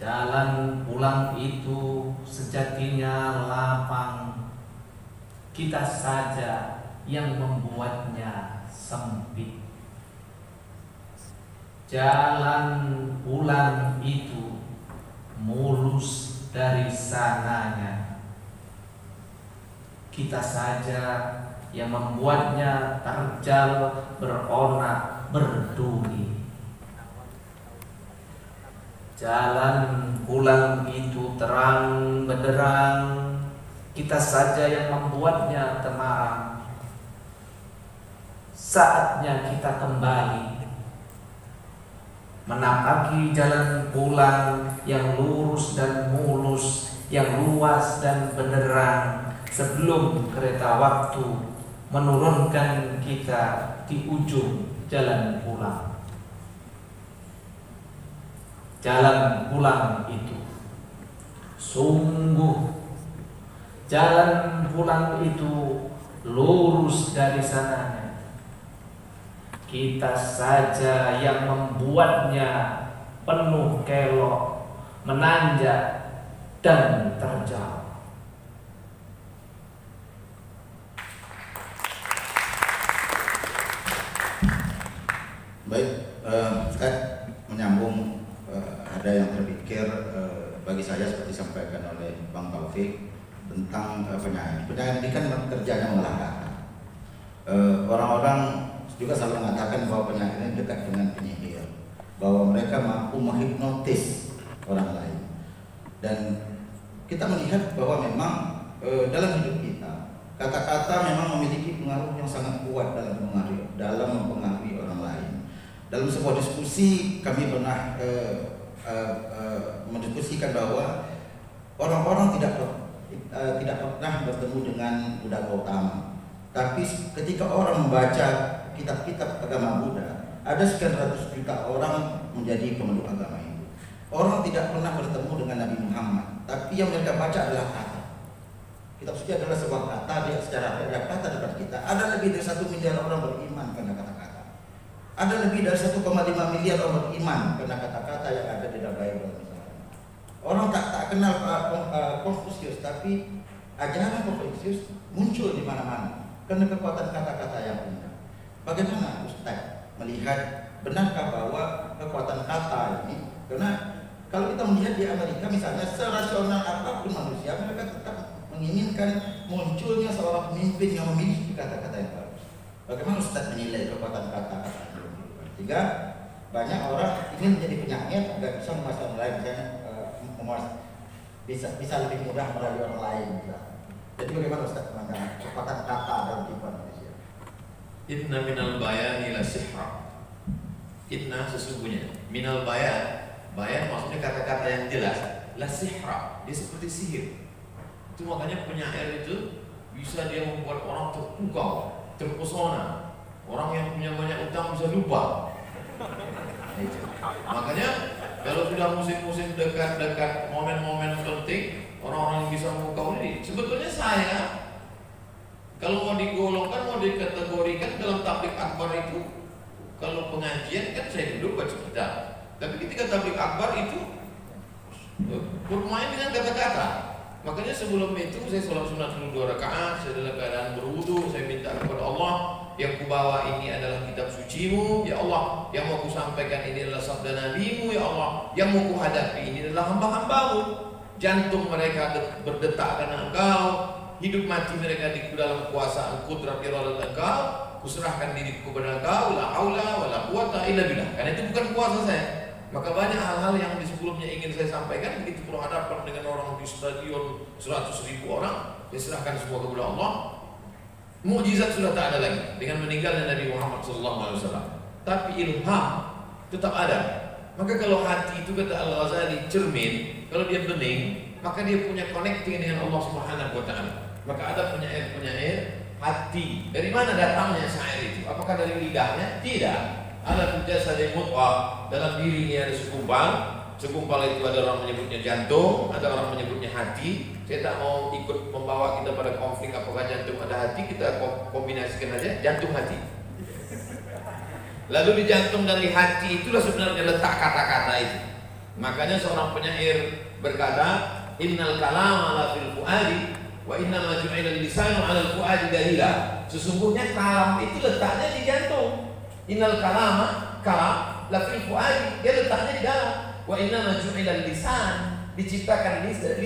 Jalan pulang itu sejatinya lapang. Kita saja yang membuatnya sempit. Jalan pulang itu mulus dari sananya. Kita saja yang membuatnya terjal, beronak, berduri. Jalan pulang itu terang benderang, kita saja yang membuatnya temaram. Saatnya kita kembali menapaki jalan pulang yang lurus dan mulus, yang luas dan benderang sebelum kereta waktu menurunkan kita di ujung jalan pulang. Jalan pulang itu. Sungguh jalan pulang itu lurus dari sananya. Kita saja yang membuatnya penuh kelok, menanjak dan terjal. Baik, menyambung eh, ada yang terpikir eh, bagi saya seperti disampaikan oleh Bang Taufik tentang eh, penyair. Penyair ini kan kerjanya mengolah. Eh, Orang-orang juga selalu mengatakan bahwa penyair ini dekat dengan penyihir, bahwa mereka mampu menghipnotis orang lain. Dan kita melihat bahwa memang eh, dalam hidup kita kata-kata memang memiliki pengaruh yang sangat kuat dalam mempengaruhi dalam mempengaruhi orang lain. Dalam sebuah diskusi kami pernah eh, eh, eh, mendiskusikan bahwa orang-orang tidak eh, tidak pernah bertemu dengan Buddha Gautama. Tapi ketika orang membaca kitab-kitab agama Buddha, ada sekian ratus juta orang menjadi pemeluk agama itu. Orang tidak pernah bertemu dengan Nabi Muhammad, tapi yang mereka baca adalah kata. Kitab suci adalah sebuah kata, dia secara kata depan kita. Ada lebih dari satu miliar orang beriman. Ada lebih dari 1,5 miliar orang beriman karena kata-kata yang ada di dalam Bible. Orang tak tak kenal uh, Konfusius, tapi ajaran Konfusius muncul di mana-mana karena kekuatan kata-kata yang indah. Bagaimana Ustaz melihat benarkah bahwa kekuatan kata ini karena kalau kita melihat di Amerika misalnya serasional apa pun manusia mereka tetap menginginkan munculnya seorang pemimpin yang memiliki kata-kata yang bagus. Bagaimana Ustaz menilai kekuatan kata-kata Sehingga banyak orang ingin menjadi penyair agar bisa menguasai orang lain misalnya uh, bisa bisa lebih mudah melalui orang lain misalnya. Jadi bagaimana Ustaz memandang kekuatan kata dalam kehidupan manusia? Inna minal bayani la sihra. Inna sesungguhnya minal bayan. Bayan maksudnya kata-kata yang jelas. La sihra. Dia seperti sihir. Itu makanya penyair itu bisa dia membuat orang terpukau, terpesona. Orang yang punya banyak utang bisa lupa. Makanya kalau sudah musim-musim dekat-dekat momen-momen penting, orang-orang bisa memukau ini, sebetulnya saya kalau mau digolongkan, mau dikategorikan dalam tablik akbar itu, kalau pengajian kan saya duduk baca kitab. Tapi ketika tablik akbar itu bermain dengan kata-kata. Makanya sebelum itu saya sholat sunat dulu dua rakaat, saya dalam keadaan berwudu, saya minta kepada Allah yang kubawa ini adalah kitab sucimu, ya Allah. Yang mau kusampaikan ini adalah sabda nabimu, ya Allah. Yang mau kuhadapi ini adalah hamba-hambamu. Jantung mereka de- berdetak karena engkau, hidup mati mereka di dalam kuasa kudrat iradat engkau. Kuserahkan diriku kepada engkau, la haula wala quwata illa billah. Karena itu bukan kuasa saya. Maka banyak hal-hal yang di sebelumnya ingin saya sampaikan begitu berhadapan dengan orang di stadion 100 ribu orang, saya serahkan semua kepada Allah. Mukjizat sudah tak ada lagi dengan meninggalnya Nabi Muhammad SAW. Tapi ilham tetap ada. Maka kalau hati itu kata Al Ghazali cermin, kalau dia bening, maka dia punya connecting dengan Allah Subhanahu Wa Taala. Maka ada penyair penyair hati. Dari mana datangnya syair itu? Apakah dari lidahnya? Tidak. Ada jasa mutwah dalam diri ini ada segumpal. Segumpal itu ada orang menyebutnya jantung, ada orang menyebutnya hati. Tak mau ikut membawa kita pada konflik apakah jantung ada hati, kita ko- kombinasikan aja jantung hati. Lalu di jantung dan di hati itulah sebenarnya letak kata-kata itu. Makanya seorang penyair berkata, Innal kalama la fil fuadi wa inna ma ju'ila lisanu 'ala al-fuadi dalila. Sesungguhnya kalam itu letaknya di jantung. Innal kalama kalam la fil fuadi dia letaknya di dalam. Wa inna ma ju'ila lisan diciptakan lis-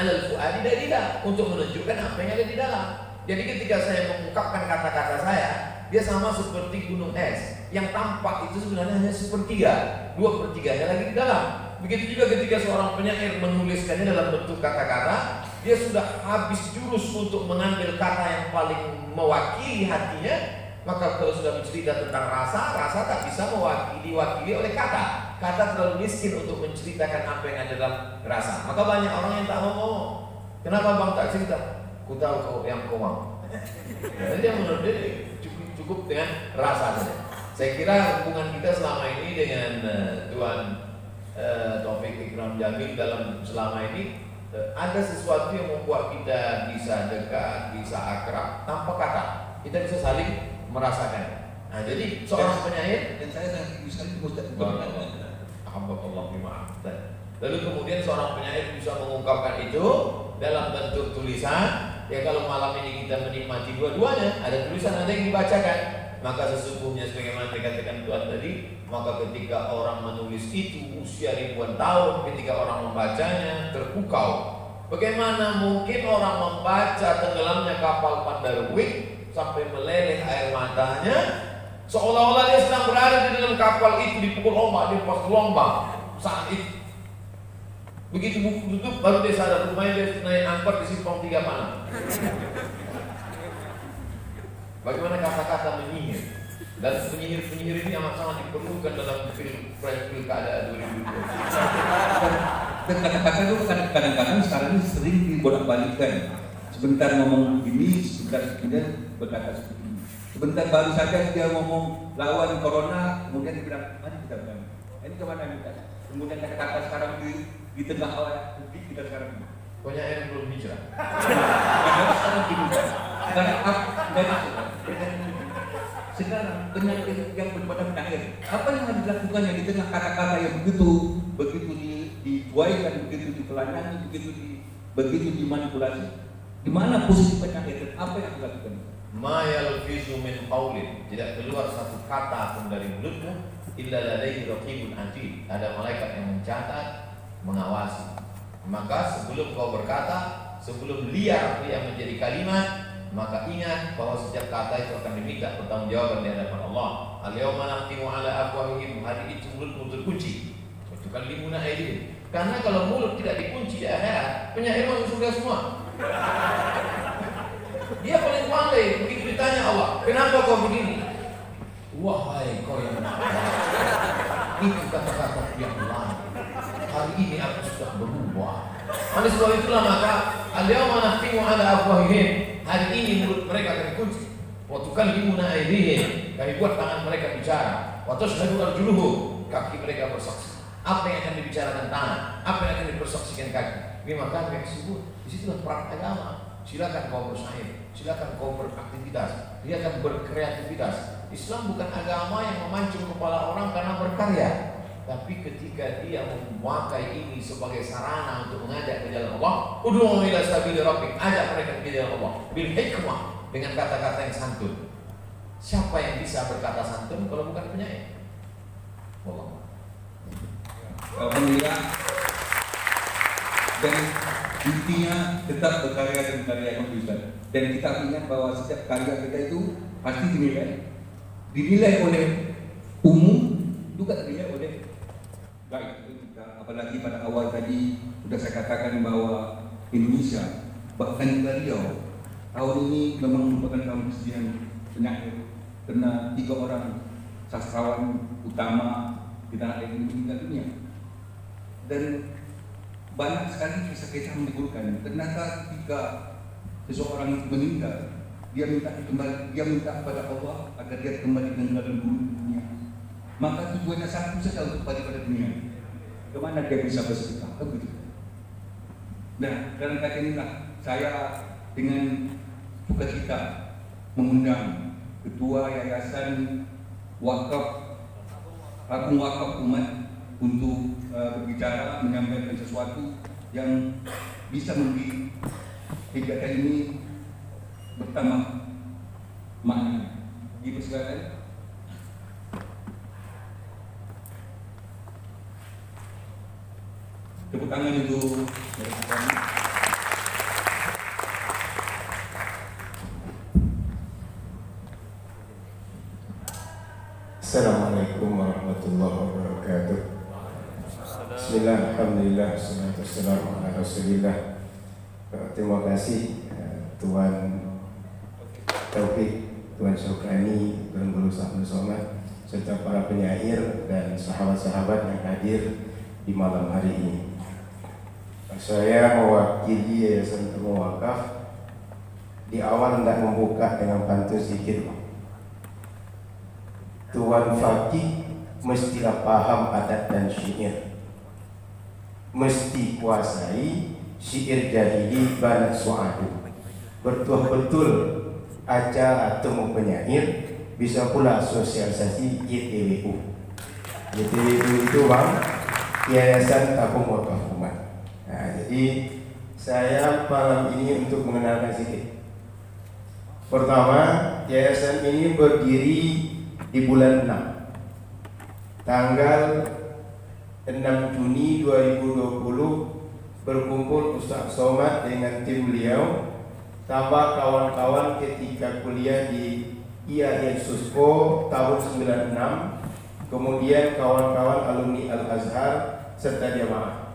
lidah 'ala al-fuadi dalila untuk menunjukkan apa yang ada di dalam. Jadi ketika saya mengungkapkan kata-kata saya, dia sama seperti gunung es yang tampak itu sebenarnya hanya sepertiga, dua pertiganya lagi di dalam. Begitu juga ketika seorang penyair menuliskannya dalam bentuk kata-kata, dia sudah habis jurus untuk mengambil kata yang paling mewakili hatinya. Maka kalau sudah bercerita tentang rasa, rasa tak bisa mewakili wakili oleh kata. Kata terlalu miskin untuk menceritakan apa yang ada dalam rasa. Maka banyak orang yang tak mau ngomong. Kenapa bang tak cerita? Ku tahu kau yang kau mau. Jadi dia menurut dia cukup, cukup dengan rasa saja. Saya kira hubungan kita selama ini dengan eh, Tuan eh, Taufik Ikram Jamil dalam selama ini eh, ada sesuatu yang membuat kita bisa dekat, bisa akrab tanpa kata. Kita bisa saling merasakan. Nah, jadi seorang penyair Dan saya sangat rindu sekali Allah maaf. Lalu kemudian seorang penyair bisa mengungkapkan itu dalam bentuk tulisan. Ya kalau malam ini kita menikmati dua-duanya, ada tulisan ada yang dibacakan. Maka sesungguhnya sebagaimana dikatakan Tuhan tadi, maka ketika orang menulis itu usia ribuan tahun, ketika orang membacanya terpukau. Bagaimana mungkin orang membaca tenggelamnya kapal Pandaruwik sampai meleleh air matanya seolah-olah dia sedang berada di dalam kapal itu dipukul ombak di pos gelombang saat itu begitu buku tutup baru dia sadar rumahnya dia naik angkot di simpang tiga mana bagaimana kata-kata menyihir dan penyihir-penyihir ini amat sangat diperlukan dalam film pilkada 2020 Dan kata-kata itu kadang- kadang-kadang sekarang ini sering dibolak-balikkan. Sebentar ngomong begini, sebentar kemudian berkata seperti. Sebentar baru saja dia ngomong lawan corona, kemudian dia bilang, mari kita bilang, ini ke mana kita? Kemudian kata-kata sekarang di, di tengah awal publik kita sekarang ini. penyair belum hijrah <laughs> Karena sekarang gini, karena apa? Sekarang penyakit yang berbadan air. Apa yang harus dilakukannya di tengah kata-kata yang begitu begitu di, dibuaikan, begitu ditelanjangi, begitu di begitu dimanipulasi? Di mana posisi penyakit dan apa yang harus dilakukan? Ma yalfizu min qaulin tidak keluar satu kata pun dari mulutmu illa ladaihi raqibun atid. Ada malaikat yang mencatat, mengawasi. Maka sebelum kau berkata, sebelum liar yang menjadi kalimat, maka ingat bahwa setiap kata itu akan diminta pertanggungjawaban di hadapan Allah. Al-yawma nakhtimu ala afwahihim hari itu mulutmu terkunci. Itu kan limuna aidihim. Karena kalau mulut tidak dikunci di akhirat, penyair masuk surga semua. Dia paling pandai begitu ditanya Allah, kenapa kau begini? Wahai kau yang maha itu kata-kata yang lain. Hari ini aku sudah berubah. Oleh sebab itulah maka al-yawma nakhtimu ala afwahihim. Hari ini mulut mereka akan dikunci. Wa tukallimuna aydihim. Kami buat tangan mereka bicara. Wa tashhadu arjuluhum. Kaki mereka bersaksi. Apa yang akan dibicarakan tangan? Apa yang akan dipersaksikan kaki? Ini maka yang disebut. Di situlah perang agama. Silakan kau bersaing, silakan kau beraktivitas, silakan berkreativitas. Islam bukan agama yang memancing kepala orang karena berkarya. Tapi ketika dia memakai ini sebagai sarana untuk mengajak ke jalan Allah, ud'u ila sabili rabbik, ajak mereka ke jalan Allah bil hikmah dengan kata-kata yang santun. Siapa yang bisa berkata santun kalau bukan penyair? Allah. Alhamdulillah dan intinya tetap berkarya dan karya Ustaz. Dan kita ingat bahwa setiap karya kita itu pasti dinilai. Dinilai oleh umum juga dinilai oleh baik apalagi pada awal tadi sudah saya katakan bahwa Indonesia bahkan Riau tahun ini memang merupakan tahun kesedihan penyair karena tiga orang sastrawan utama di tanah air meninggal dunia dan banyak sekali kisah-kisah menyebutkan ternyata ketika seseorang itu meninggal dia minta kembali dia minta kepada Allah agar dia kembali dengan dunia maka tujuannya satu saja untuk kembali pada dunia. Ke mana dia bisa bersedekah? Begitu. Nah dalam kata inilah saya dengan sukacita mengundang ketua yayasan wakaf Agung Wakaf Umat untuk uh, berbicara menyampaikan sesuatu yang bisa memberi kegiatan ini bertambah makna. Dipersilakan. Tepuk tangan untuk. Assalamualaikum warahmatullahi wabarakatuh. Bismillah, Alhamdulillah, salatu wassalamu ala Eh, Terima kasih eh, Tuan Taufik, Tuan Syukrani, Tuan Guru Sahmul Somad serta para penyair dan sahabat-sahabat yang hadir di malam hari ini. Saya mewakili Yayasan Temu Wakaf di awal hendak membuka dengan pantun sedikit. Tuan Fakih mestilah paham adat dan syair Mesti kuasai syair jahili banat su'adu. Bertuah betul acara temu penyair Bisa pula sosialisasi YTWU YTWU itu bang Yayasan Tabung Wakaf Umat. Nah, Jadi saya malam ini untuk mengenalkan sedikit. Pertama, yayasan ini berdiri di bulan 6 tanggal 6 Juni 2020 berkumpul Ustaz Somad dengan tim beliau tambah kawan-kawan ketika kuliah di IAIN Susko tahun 96 kemudian kawan-kawan alumni Al-Azhar serta jamaah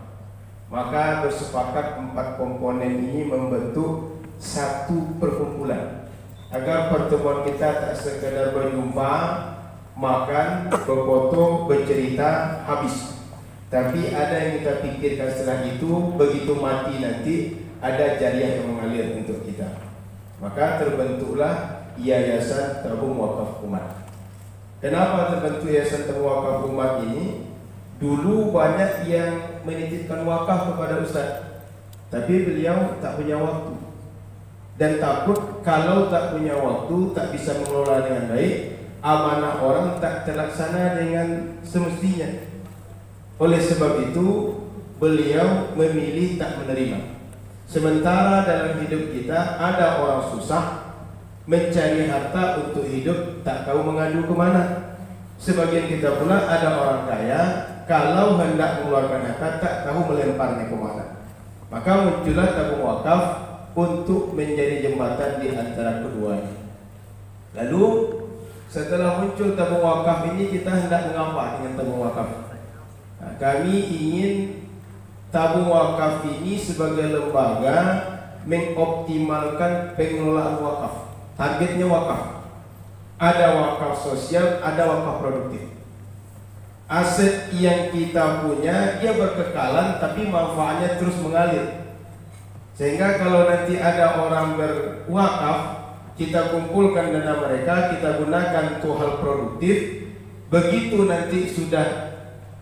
maka bersepakat empat komponen ini membentuk satu perkumpulan agar pertemuan kita tak sekadar berjumpa, makan, berfoto, bercerita, habis. Tapi ada yang kita pikirkan setelah itu, begitu mati nanti ada jariah yang mengalir untuk kita. Maka terbentuklah Yayasan Tabung Wakaf Umat. Kenapa terbentuk Yayasan Tabung Wakaf Umat ini? Dulu banyak yang menitipkan wakaf kepada Ustaz, tapi beliau tak punya waktu dan takut kalau tak punya waktu tak bisa mengelola dengan baik amanah orang tak terlaksana dengan semestinya oleh sebab itu beliau memilih tak menerima sementara dalam hidup kita ada orang susah mencari harta untuk hidup tak tahu mengadu ke mana sebagian kita pula ada orang kaya kalau hendak mengeluarkan harta tak tahu melemparnya ke mana maka muncullah tabung wakaf untuk menjadi jembatan di antara keduanya. Lalu setelah muncul tabung wakaf ini kita hendak mengapa dengan tabung wakaf? Nah, kami ingin tabung wakaf ini sebagai lembaga mengoptimalkan pengelolaan wakaf. Targetnya wakaf. Ada wakaf sosial, ada wakaf produktif. Aset yang kita punya dia berkekalan tapi manfaatnya terus mengalir. Sehingga kalau nanti ada orang berwakaf, kita kumpulkan dana mereka, kita gunakan untuk hal produktif. Begitu nanti sudah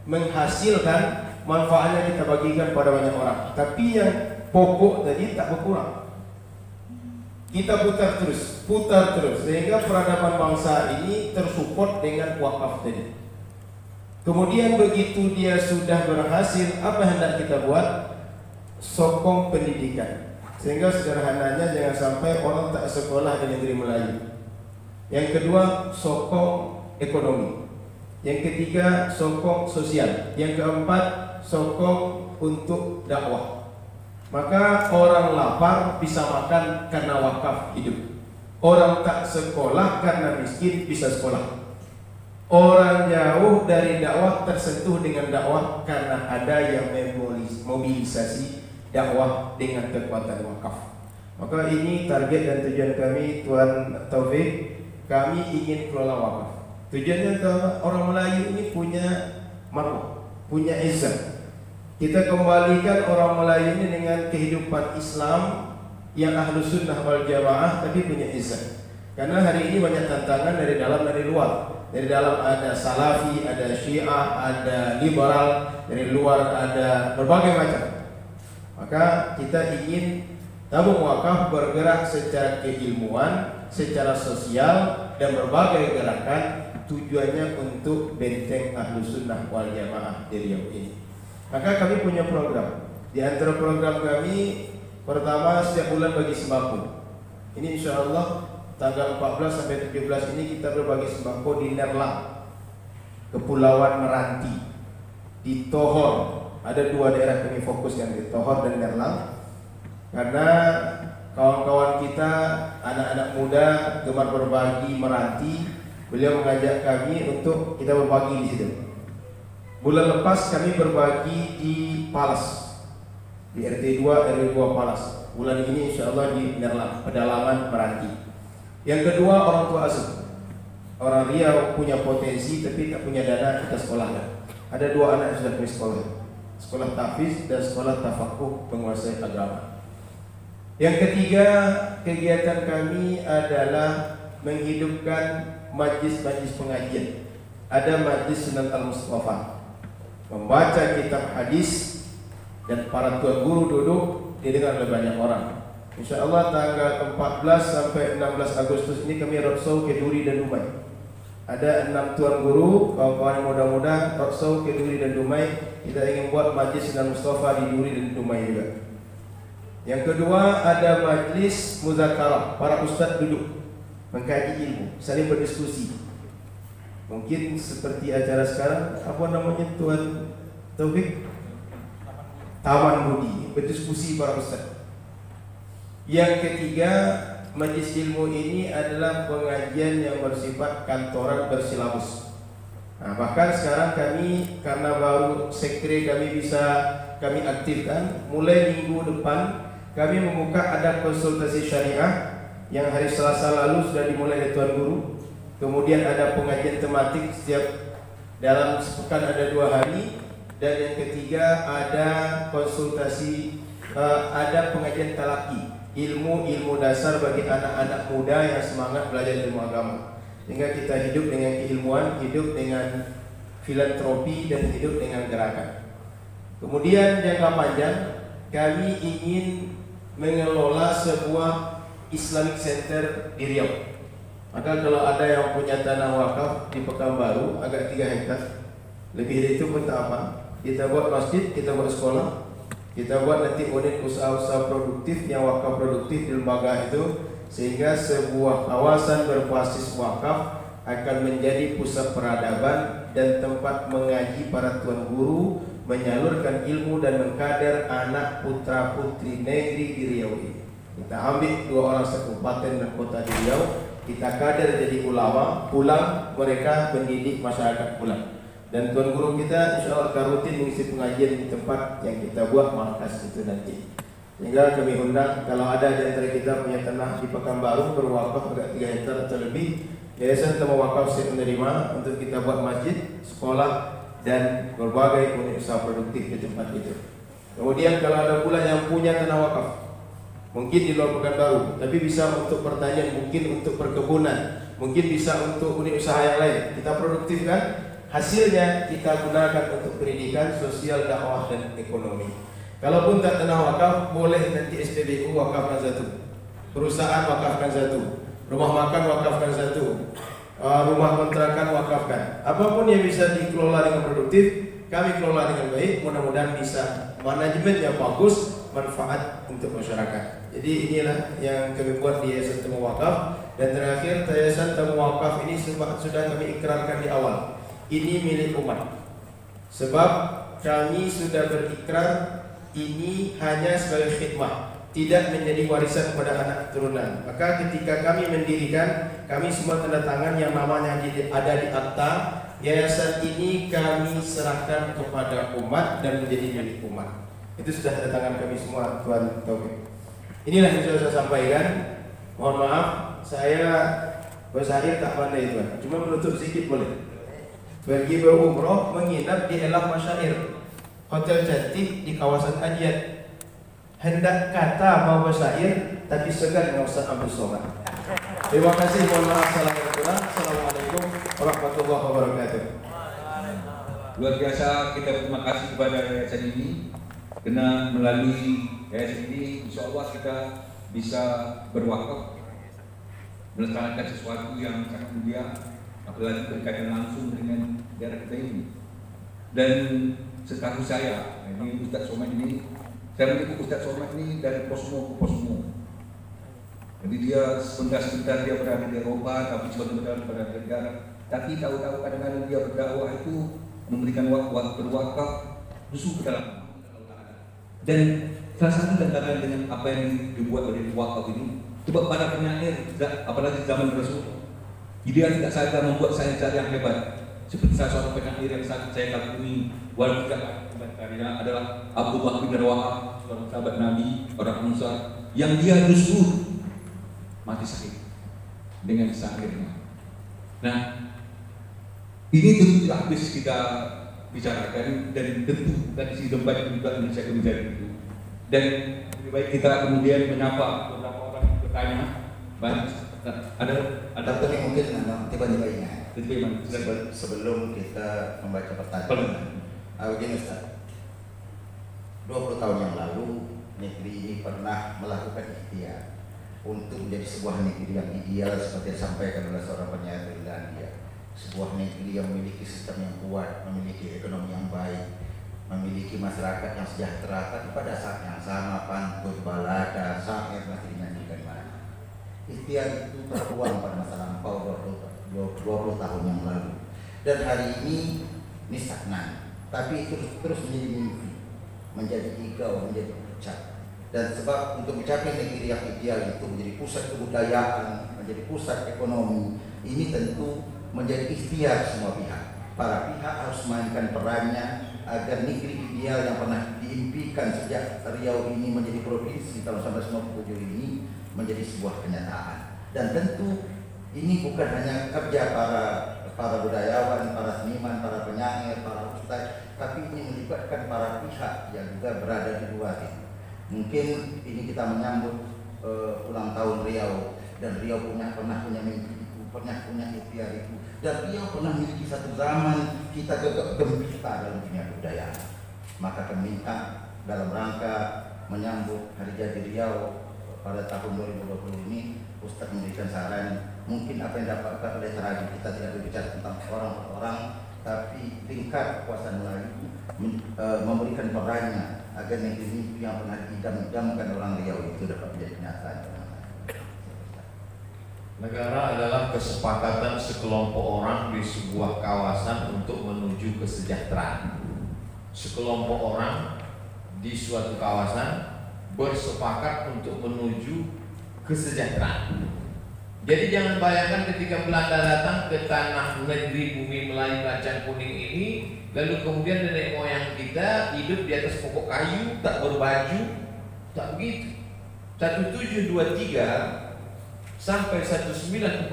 menghasilkan manfaatnya kita bagikan pada banyak orang. Tapi yang pokok tadi tak berkurang. Kita putar terus, putar terus sehingga peradaban bangsa ini tersupport dengan wakaf tadi. Kemudian begitu dia sudah berhasil, apa hendak kita buat? Sokong pendidikan. Sehingga sederhananya jangan sampai orang tak sekolah di negeri Melayu. Yang kedua, sokong ekonomi. Yang ketiga, sokong sosial. Yang keempat, sokong untuk dakwah. Maka orang lapar bisa makan karena wakaf hidup. Orang tak sekolah karena miskin bisa sekolah. Orang jauh dari dakwah tersentuh dengan dakwah karena ada yang memobilisasi dakwah dengan kekuatan wakaf. Maka ini target dan tujuan kami Tuan Taufik. Kami ingin kelola wakaf. Tujuannya orang Melayu ini punya marwah, punya izzat. Kita kembalikan orang Melayu ini dengan kehidupan Islam yang ahlu sunnah wal jamaah tapi punya izzat. Karena hari ini banyak tantangan dari dalam dari luar. Dari dalam ada salafi, ada syiah, ada liberal, dari luar ada berbagai macam. Maka kita ingin tabung wakaf bergerak secara keilmuan, secara sosial dan berbagai gerakan tujuannya untuk benteng ahlu sunnah wal jamaah di Riau ini. Maka kami punya program. Di antara program kami pertama setiap bulan bagi sembako. Ini insya Allah tanggal 14 sampai 17 ini kita berbagi sembako di Nerlang, Kepulauan Meranti, di Tohor. Ada dua daerah kami fokuskan di Tohor dan Nerlang. Karena kawan-kawan kita anak-anak muda gemar berbagi meranti, beliau mengajak kami untuk kita berbagi di situ. Bulan lepas kami berbagi di Palas di RT 2 RW 2 Palas. Bulan ini insya Allah di Nerlang, pedalaman Meranti. Yang kedua orang tua asuh. Orang Riau punya potensi tapi tak punya dana kita sekolahkan. Ada dua anak yang sudah pergi sekolah. Sekolah tafiz dan sekolah tafakuh penguasai agama. Yang ketiga kegiatan kami adalah menghidupkan majlis-majlis pengajian. Ada majlis Sunan Al-Mustafa membaca kitab hadis dan para tuan guru duduk didengar oleh banyak orang. Insya Allah tanggal 14 sampai 16 Agustus ini kami roadshow ke Duri dan Dumai. Ada enam tuan guru, kawan-kawan muda-muda, roadshow ke Duri dan Dumai. Kita ingin buat majlis dan Mustafa di Duri dan Dumai juga. Yang kedua ada majlis muzakarah, para ustaz duduk mengkaji ilmu, saling berdiskusi. Mungkin seperti acara sekarang apa namanya Tuan Taufik? Taman Budi, berdiskusi para ustaz. Yang ketiga, majlis ilmu ini adalah pengajian yang bersifat kantoran bersilabus. Nah, bahkan sekarang kami karena baru sekre kami bisa kami aktifkan, mulai minggu depan kami membuka ada konsultasi syariah yang hari Selasa lalu sudah dimulai oleh Tuan Guru. Kemudian ada pengajian tematik setiap dalam sepekan ada dua hari. Dan yang ketiga ada konsultasi uh, ada pengajian talaki. Ilmu ilmu dasar bagi anak-anak muda yang semangat belajar ilmu agama. Sehingga kita hidup dengan keilmuan hidup dengan filantropi dan hidup dengan gerakan. Kemudian jangka panjang kami ingin mengelola sebuah Islamic Center di Riau. Maka kalau ada yang punya tanah wakaf di Pekanbaru agak 3 hektar lebih dari itu pun tak apa kita buat masjid, kita buat sekolah kita buat nanti unit usaha-usaha produktif yang wakaf produktif di lembaga itu sehingga sebuah kawasan berbasis wakaf akan menjadi pusat peradaban dan tempat mengaji para tuan guru menyalurkan ilmu dan mengkader anak putra putri negeri di Riau ini kita ambil dua orang sekabupaten dan kota di Riau kita kader jadi ulama, pulang mereka mendidik masyarakat pulang. Dan tuan guru kita insya Allah akan rutin mengisi pengajian di tempat yang kita buat markas itu nanti. Sehingga kami undang kalau ada di antara kita punya tanah di Pekanbaru berwakaf agak 3 hektar atau lebih, Yayasan Temu Wakaf siap menerima untuk kita buat masjid, sekolah dan berbagai unit usaha produktif di tempat itu. Kemudian kalau ada pula yang punya tanah wakaf, mungkin di luar Pekanbaru, tapi bisa untuk pertanian, mungkin untuk perkebunan, mungkin bisa untuk unit usaha yang lain. Kita produktifkan, hasilnya kita gunakan untuk pendidikan, sosial, dakwah dan ekonomi. Kalaupun tak tanah wakaf, boleh nanti SPBU wakafkan satu, perusahaan wakafkan satu, rumah makan wakafkan satu, uh, rumah kontrakan wakafkan. Apa pun yang bisa dikelola dengan produktif, kami kelola dengan baik. Mudah-mudahan bisa manajemen yang bagus, manfaat untuk masyarakat. Jadi inilah yang kami buat di Yayasan Temu Wakaf dan terakhir Yayasan Temu Wakaf ini sudah kami ikrarkan di awal. Ini milik umat. Sebab kami sudah berikrar ini hanya sebagai khidmah tidak menjadi warisan kepada anak keturunan. Maka ketika kami mendirikan, kami semua tanda tangan yang namanya ada di akta yayasan ini kami serahkan kepada umat dan menjadi milik umat. Itu sudah tanda tangan kami semua, Tuan Taufik. Inilah yang sudah saya sampaikan. Mohon maaf, saya akhir tak pandai Tuan. Cuma menutup sedikit boleh. Pergi berumroh menginap di Elam Masyair Hotel cantik di kawasan Ajiat Hendak kata mau bersair Tapi segan Ustaz Abdul Somad Terima kasih Mohon maaf Assalamualaikum warahmatullahi wabarakatuh. Luar biasa kita berterima kasih kepada yayasan ini. Karena melalui yayasan ini insya Allah kita bisa berwakaf melaksanakan sesuatu yang sangat mulia apalagi berkaitan langsung dengan daerah kita ini. Dan setahu saya ini Ustaz Somad ini saya menyebut Ustaz Somad ini dari Posmo ke Posmo. Jadi dia sebentar-sebentar dia berada di Eropa tapi sebentar berada di negara tapi tahu-tahu kadang-kadang dia berdakwah itu memberikan waktu berwakaf justru dalam dan salah satu antara dengan apa yang dibuat oleh wakaf ini coba para penyair apalagi zaman Rasul dia tidak saja membuat saya yang hebat. Seperti saya seorang penyair yang sangat saya kagumi walaupun tidak hebat karyanya adalah Abdullah bin Rawah seorang sahabat Nabi orang Ansar yang dia justru mati sakit dengan syairnya nah ini tentu tidak habis kita bicarakan dan tentu bukan isi debat juga Indonesia menjadi itu. Dan lebih baik kita kemudian menyapa beberapa orang yang bertanya. Banyak ada ada Tapi mungkin tiba-tiba ingat tiba-tiba sebelum kita membaca pertanyaan. Ah, begini Ustaz. 20 tahun yang lalu negeri ini pernah melakukan ikhtiar untuk menjadi sebuah negeri yang ideal seperti yang disampaikan oleh seorang penyair Irlandia. Sebuah negeri yang memiliki sistem yang kuat, memiliki ekonomi yang baik, memiliki masyarakat yang sejahtera, tapi pada saat yang sama pantun, balada, syair masih dinyanyikan di mana. Ikhtiar itu terbuang pada masa lampau 20, 20 tahun yang lalu. Dan hari ini ini stagnan, tapi terus terus menjadi mimpi, menjadi igau, menjadi puncak. Dan sebab untuk mencapai negeri yang ideal itu menjadi pusat kebudayaan, menjadi pusat ekonomi, ini tentu menjadi ikhtiar semua pihak. Para pihak harus mainkan perannya agar negeri ideal yang pernah diimpikan sejak Riau ini menjadi provinsi tahun 1997 ini menjadi sebuah kenyataan. Dan tentu ini bukan hanya kerja para para budayawan, para seniman, para penyair, para ustaz, tapi ini melibatkan para pihak yang juga berada di luar itu. Mungkin ini kita menyambut eh, ulang tahun Riau dan Riau punya pernah punya mimpi pernah punya ikhtiar itu. Dan Riau pernah memiliki satu zaman kita gegap gempita dalam dunia budaya. Maka kami minta dalam rangka menyambut Hari Jadi Riau pada tahun 2020 ini Ustaz memberikan saran mungkin apa yang dapatkan oleh Teraji kita tidak berbicara tentang orang per orang tapi tingkat kekuasaan Melayu eh, memberikan perannya agar negeri yang pernah diidam-idamkan orang Riau itu dapat menjadi kenyataan. Negara adalah kesepakatan sekelompok orang di sebuah kawasan untuk menuju kesejahteraan. Sekelompok orang di suatu kawasan bersepakat untuk menuju kesejahteraan. Jadi jangan bayangkan ketika Belanda datang ke tanah negeri bumi Melayu Kacang Kuning ini, lalu kemudian nenek moyang kita hidup di atas pokok kayu, tak berbaju, tak begitu. 1723 sampai 1946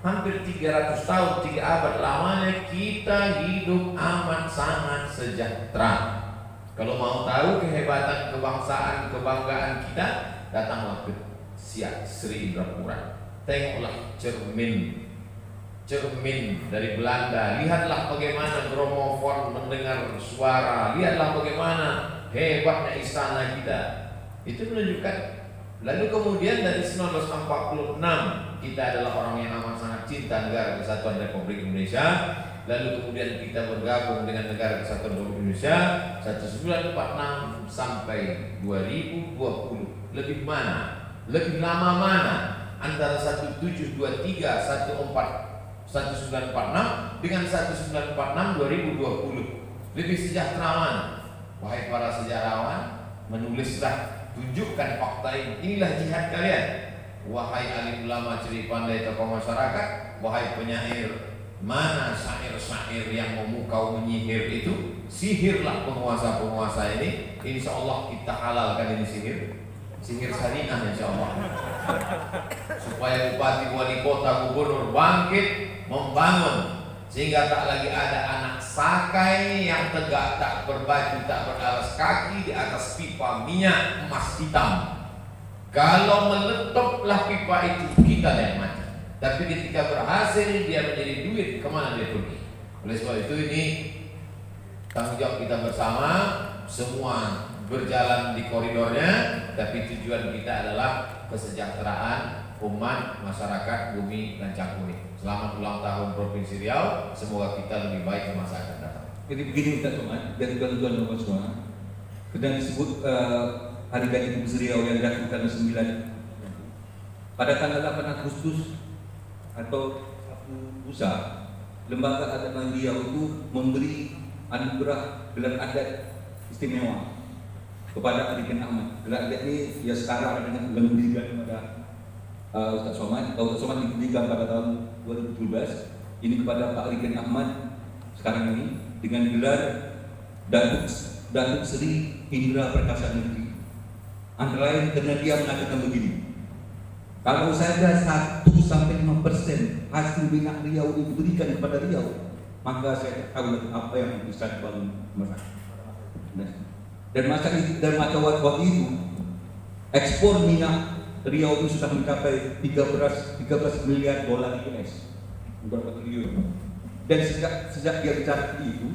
hampir 300 tahun tiga abad lamanya kita hidup amat sangat sejahtera. Kalau mau tahu kehebatan kebangsaan kebanggaan kita datanglah ke Siak Sri Indrapura tengoklah cermin. Cermin dari Belanda. Lihatlah bagaimana gramofon mendengar suara. Lihatlah bagaimana hebatnya istana kita. Itu menunjukkan Lalu kemudian dari 1946 kita adalah orang yang amat sangat cinta negara kesatuan Republik Indonesia. Lalu kemudian kita bergabung dengan negara kesatuan Republik Indonesia 1946 sampai 2020 lebih mana? Lebih lama mana? Antara 1723 14 1946 dengan 1946 2020 lebih sejahtera mana? Wahai para sejarawan menulislah tunjukkan fakta ini. Inilah jihad kalian. Wahai alim ulama ciri pandai tokoh masyarakat wahai penyair mana syair-syair yang memukau menyihir itu? Sihirlah penguasa-penguasa ini. Insya Allah kita halalkan ini sihir. Sihir syariah insya Allah supaya bupati wali kota gubernur bangkit membangun. Sehingga tak lagi ada anak sakai yang tegak tak berbaju tak beralas kaki di atas pipa minyak emas hitam. Kalau meletuplah pipa itu kita yang mati. Tapi ketika berhasil dia menjadi duit ke mana dia pergi? Oleh sebab itu ini tanggung jawab kita bersama. Semua berjalan di koridornya tapi tujuan kita adalah kesejahteraan umat masyarakat bumi dan cakuni selamat ulang tahun provinsi Riau semoga kita lebih baik di masa akan datang Jadi begini Ustaz Somad dan tuan-tuan dan puan semua. Sedang disebut uh, hari jadi Ibu Riau yang jatuh tanggal 9 pada tanggal 8 Agustus atau lusa lembaga adat Riau itu memberi anugerah gelar adat istimewa kepada Adikin Ahmad. Gelar adat ini ya sekarang dengan diberikan kepada uh, Ustaz Somad. Ustaz Somad pada tahun 2017 ini kepada Pak Adikin Ahmad sekarang ini dengan gelar Datuk Datuk Seri Indra Perkasa Negeri. Antara lain karena dia mengatakan begini. Kalau saja 1 sampai 5 persen hasil minyak Riau itu diberikan kepada Riau, maka saya tahu apa yang bisa dibangun masyarakat. Dan masa itu dan masa waktu itu ekspor minyak Riau itu sudah mencapai 13 13 miliar dolar US, beberapa triliun. Dan sejak sejak dia bicara itu,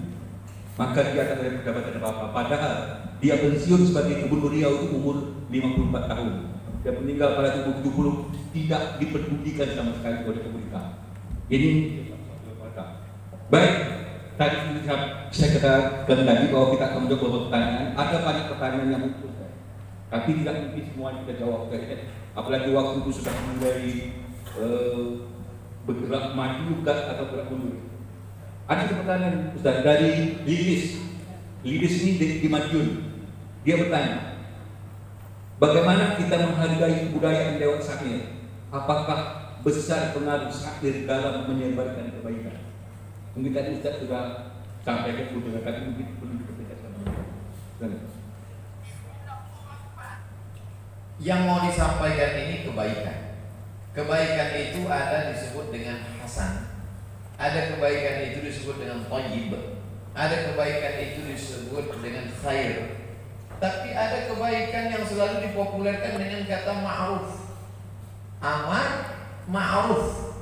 maka dia tak ada pendapatan apa-apa. Padahal dia pensiun sebagai gubernur Riau itu umur 54 tahun. Dia meninggal pada umur 70 tidak dipedulikan sama sekali oleh pemerintah. Ini baik. Tadi saya katakan tadi bahwa kita akan menjawab beberapa pertanyaan. Ada banyak pertanyaan yang muncul, tapi tidak mungkin semua kita jawab. Apalagi waktu itu sudah mulai eh, bergerak maju atau bergerak mundur. Ada pertanyaan Ustaz dari Lilis. Lilis ini di, di. Dia bertanya, bagaimana kita menghargai kebudayaan lewat syair? Apakah besar pengaruh syair dalam menyebarkan kebaikan? Mungkin tadi Ustaz sudah sampaikan kali mungkin perlu dipertegaskan. Yang mau disampaikan ini kebaikan. Kebaikan itu ada disebut dengan hasan. Ada kebaikan itu disebut dengan thayyib. Ada kebaikan itu disebut dengan khair. Tapi ada kebaikan yang selalu dipopulerkan dengan kata ma'ruf. Amar ma'ruf.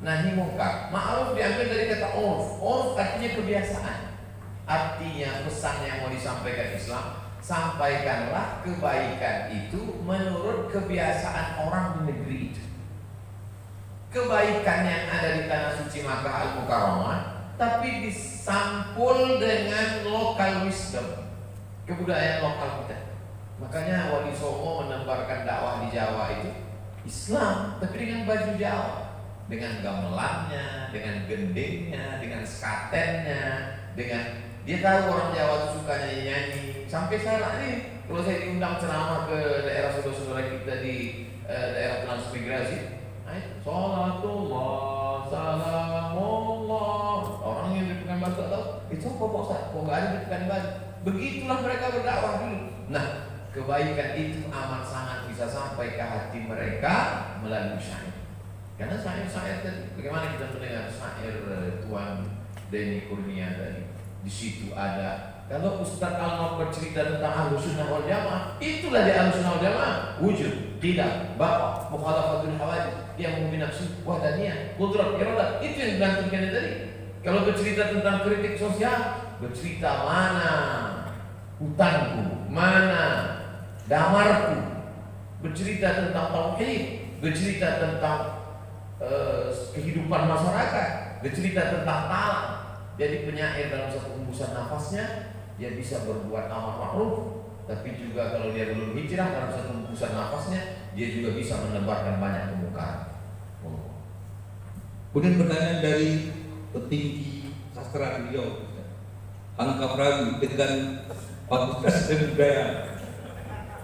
Nahi mungkar. Ma'ruf diambil dari kata urf. Urf artinya kebiasaan. Artinya pesan yang mau disampaikan Islam Sampaikanlah kebaikan itu menurut kebiasaan orang di negeri itu Kebaikan yang ada di tanah suci Makkah Al-Mukarramah Tapi disampul dengan lokal wisdom Kebudayaan lokal kita Makanya Wali Songo menemparkan dakwah di Jawa itu Islam tapi dengan baju Jawa dengan gamelannya, dengan gendingnya, dengan skatennya, dengan dia tahu orang Jawa itu suka nyanyi-nyanyi. Sampai salah nih, kalau saya diundang ceramah ke daerah saudara-saudara kita di eh, daerah transmigrasi, Salatullah, salamullah. Orang yang di Pekanbaru tahu, itu apa Pak Ustaz? Kok nggak ada di Pekanbaru? Begitulah mereka berdakwah dulu. Nah, kebaikan itu amat sangat bisa sampai ke hati mereka melalui syair. Karena syair-syair tadi, bagaimana kita mendengar syair eh, Tuan Denny Kurnia tadi? Di situ ada kalau Ustaz Almar bercerita tentang Ahlus Sunnah wal Jamaah, itulah di Ahlus Sunnah wal Jamaah. Wujud, tidak, bapak, mukhalafatul hawadith, yang membina nafsu, wahdaniyah, kudrat, iradah. Itu yang dilantunkan tadi. Kalau bercerita tentang kritik sosial, bercerita mana hutanku, mana damarku, bercerita tentang tauhid, bercerita tentang eh, kehidupan masyarakat, bercerita tentang talang. Jadi penyair dalam satu hembusan nafasnya dia bisa berbuat amar ma'ruf, tapi juga kalau dia belum hijrah dalam satu hembusan nafasnya dia juga bisa menebarkan banyak kemungkaran. Kemudian pertanyaan dari petinggi sastra beliau, Angka Prawi dengan Fakultas dan Budaya.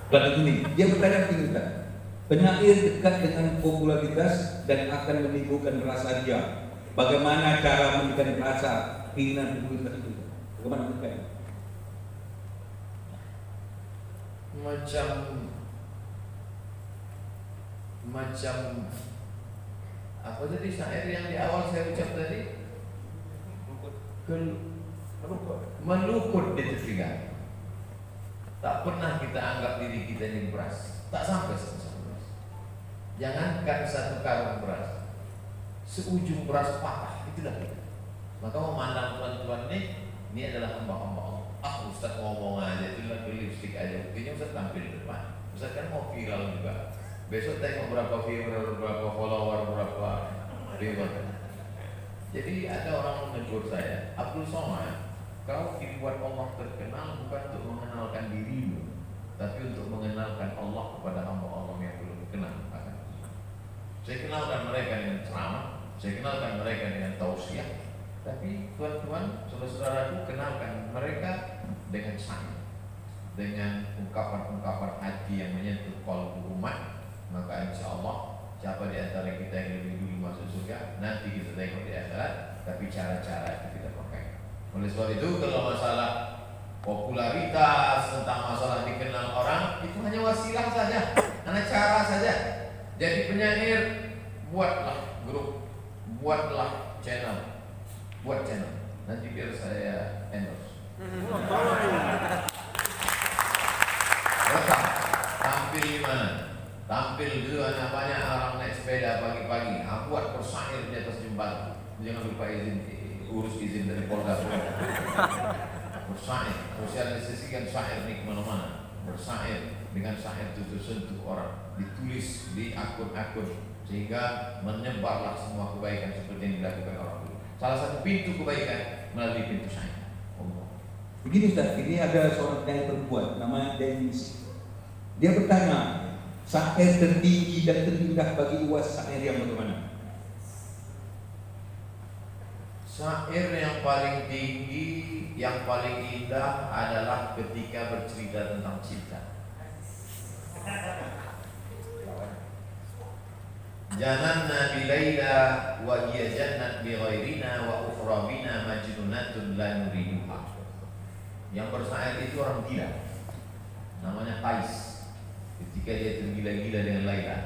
Dan ini, dia bertanya begini, Ustaz. penyair dekat dengan popularitas dan akan menimbulkan rasa dia. Bagaimana cara memberikan rasa keinginan popularitas itu? Bagaimana menurut macam macam apa tadi syair yang di awal saya ucap tadi? Kel- melukut. Di telinga tak pernah kita anggap diri kita ini beras. Tak sampai satu beras. Jangankan satu karung beras seujung beras patah itulah kita. Maka memandang tuan-tuan ini ini adalah hamba-hamba ah Ustaz ngomong aja itu lah lipstick aja. Buktinya Ustaz tampil di depan. Ustaz kan mau viral juga. Besok tengok berapa viral berapa follower berapa reward. Jadi ada orang menegur saya Abdul Somad kau dibuat Allah terkenal bukan untuk mengenalkan dirimu tapi untuk mengenalkan Allah kepada hamba Allah yang belum kenal. Saya kenalkan mereka dengan ceramah saya kenalkan mereka dengan tausiah tapi tuan-tuan, saudara-saudaraku kenalkan mereka dengan saya dengan ungkapan-ungkapan hati yang menyentuh kalbu umat maka insya Allah siapa di antara kita yang lebih dulu masuk surga nanti kita tengok di akhirat tapi cara-cara itu kita pakai. Oleh sebab itu kalau masalah popularitas tentang masalah dikenal orang itu hanya wasilah saja hanya cara saja. Jadi penyair buatlah grup buatlah channel buat channel. Nanti biar saya endorse Rekam, tampil di mana? Tampil dulu anak banyak orang naik sepeda pagi-pagi. Ah, buat persair di atas jembatan. Jangan lupa izin urus izin dari Polda. Bersair, sosialisasikan syair ini ke mana-mana. Bersair dengan syair itu sentuh orang, ditulis di akun-akun sehingga menyebarlah semua kebaikan seperti yang dilakukan orang dulu. Salah satu pintu kebaikan melalui pintu syair. Begini Ustaz, ini ada seorang penyanyi perempuan namanya Denis. Dia bertanya, syair tertinggi dan terindah bagi uas syair yang bagaimana? Syair yang paling tinggi, yang paling indah adalah ketika bercerita tentang cinta. Jananna bi Laila wa hiya jannat bi ghairina wa ukhra bina majnunatun la nuriduha. Yang bersair itu orang gila. Namanya Qais. Ketika dia tergila-gila dengan Laila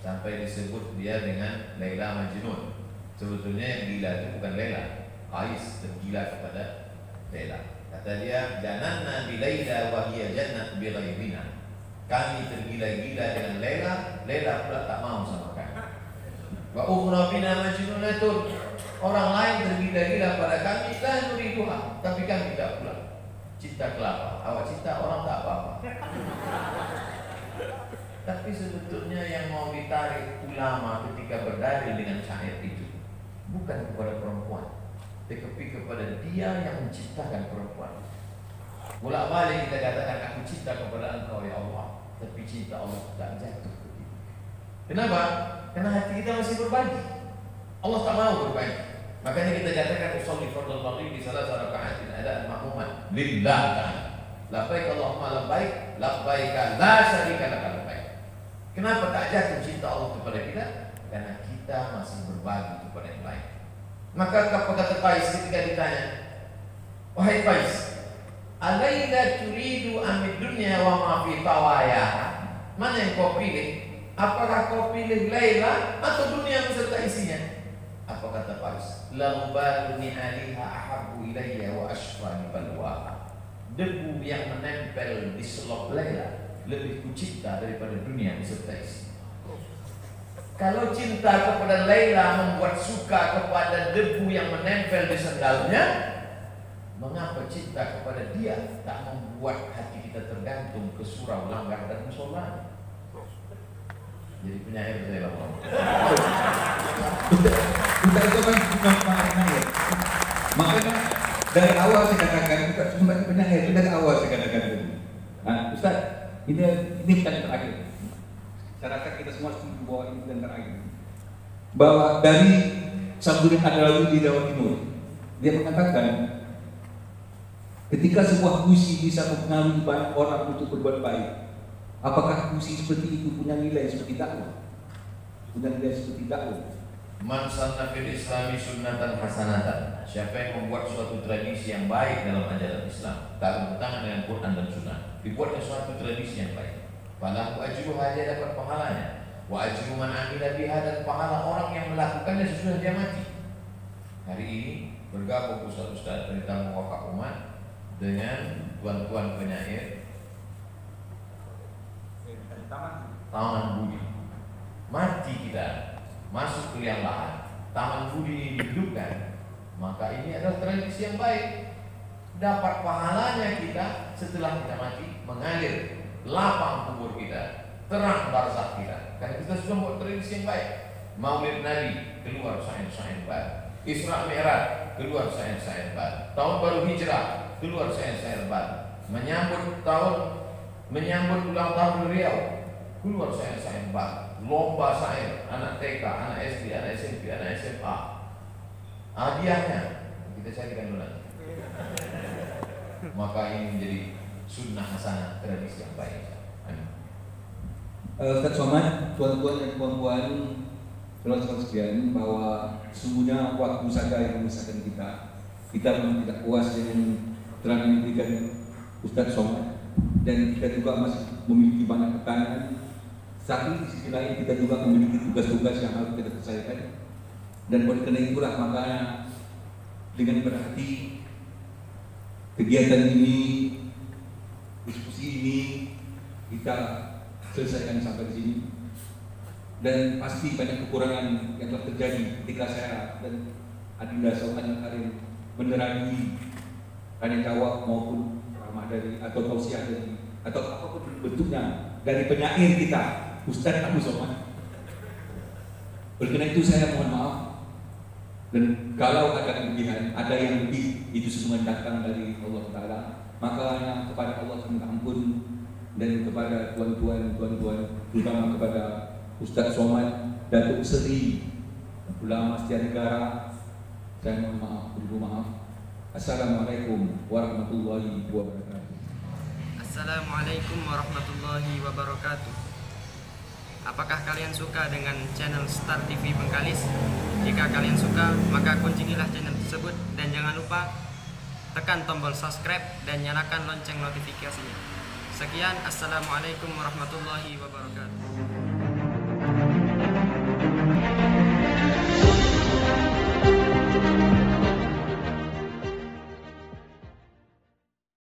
sampai disebut dia dengan Laila Majnun. Sebetulnya yang gila itu bukan Laila. Qais tergila kepada Laila. Kata dia, "Jananna bi Laila wa hiya jannat bi ghairina." Kami tergila-gila dengan Laila, Laila pula tak mau sama kami. Wa ukhra bina majnunatun. Orang lain tergila-gila pada kami, la nuriduha, tapi kami tidak pula. Cinta kelapa, awak cinta orang tak apa-apa. Tapi sebetulnya yang mau ditarik ulama ketika berdalil dengan syair itu bukan kepada perempuan, tetapi kepada dia yang menciptakan perempuan. Bolak balik kita katakan aku cinta kepada engkau ya Allah, tapi cinta Allah tak jatuh. Kenapa? Karena hati kita masih berbagi. Allah tak mau berbagi. Makanya kita katakan usolli fardhu maghrib di salah satu rakaat ada makmuman lillah ta'ala. Labbaik Allahumma labbaik, labbaik la syarika laka labbaik. Kenapa tak jatuh cinta Allah kepada kita? Karena kita masih berbagi kepada yang lain. Maka kata Qais ketika ditanya, Wahai Qais, Alaila turidu amid dunia wa ma fi tawaya. Mana yang kau pilih? Apakah kau pilih Laila atau dunia beserta isinya? Apa kata Qais? Debu yang menempel di selop Laila lebih kucinta daripada dunia beserta isi. Kalau cinta kepada Laila membuat suka kepada debu yang menempel di sendalnya, mengapa cinta kepada dia tak membuat hati kita tergantung ke surau langgar dan musola? Jadi penyair saya lama. Ustaz itu kan bukan penyair. Makanya dari awal saya katakan bukan cuma penyair itu dari awal saya katakan. Nah, Ustaz, ini ini bukan terakhir. Saya rasa kita semua setuju bahwa ini bukan terakhir. Bahwa dari Samsudin Adalawi di Jawa Timur, dia mengatakan ketika sebuah puisi bisa mempengaruhi banyak orang untuk berbuat baik, apakah puisi seperti itu punya nilai seperti dakwah? Punya nilai seperti dakwah? Man sanna fil islami sunnatan hasanatan. Siapa yang membuat suatu tradisi yang baik dalam ajaran Islam Tak bertentangan dengan Quran dan Sunnah. Dibuatnya suatu tradisi yang baik. Falahu ajruha dia dapat pahalanya. Wa ajru man amila biha dan pahala orang yang melakukannya sesudah dia mati. Hari ini bergabung ustaz-ustaz dari tamu wakaf umat Dengan tuan-tuan penyair Taman Budi Mati kita masuk ke liang lahat, taman budi ini dihidupkan, maka ini adalah tradisi yang baik. Dapat pahalanya kita setelah kita mati mengalir lapang kubur kita, terang barzakh kita. Karena kita sudah buat tradisi yang baik. Maulid Nabi keluar sain-sain baru. Isra Mi'raj keluar sain-sain baru. Tahun baru hijrah keluar sain-sain baru. Menyambut tahun menyambut ulang tahun Riau keluar sain-sain baru lomba saya anak TK, anak SD, anak SMP, anak SMA. Hadiahnya kita carikan dulu nanti. <laughs> Maka ini menjadi sunnah hasanah tradisi yang baik. Amin. Uh, Ustaz Somad, tuan-tuan dan puan-puan saudara sekalian bahwa sesungguhnya waktu saja yang memisahkan kita. Kita memang tidak puas dengan terang yang diberikan Ustaz Somad dan kita juga masih memiliki banyak tekanan tapi di sisi lain kita juga memiliki tugas-tugas yang harus kita selesaikan. Dan oleh karena itulah makanya dengan berarti kegiatan ini diskusi ini kita selesaikan sampai di sini. Dan pasti banyak kekurangan yang telah terjadi ketika saya dan Adinda Sultan Karim menerangi tanya jawab maupun ramah dari atau tausiah dari atau apa pun bentuknya dari penyair kita Ustaz Abu Somad. Karena itu saya mohon maaf dan kalau ada kelebihan, ada yang lebih itu sesungguhnya datang dari Allah Taala, maka hanya kepada Allah minta ampun dan kepada tuan-tuan, tuan-tuan, terutama kepada Ustaz Somad, Datuk Seri, ulama setia negara, saya mohon maaf, beribu maaf. Assalamualaikum warahmatullahi wabarakatuh. Assalamualaikum warahmatullahi wabarakatuh. Apakah kalian suka dengan channel Star TV Bengkalis? Jika kalian suka, maka kunjungilah channel tersebut dan jangan lupa tekan tombol subscribe dan nyalakan lonceng notifikasinya. Sekian, Assalamualaikum warahmatullahi wabarakatuh.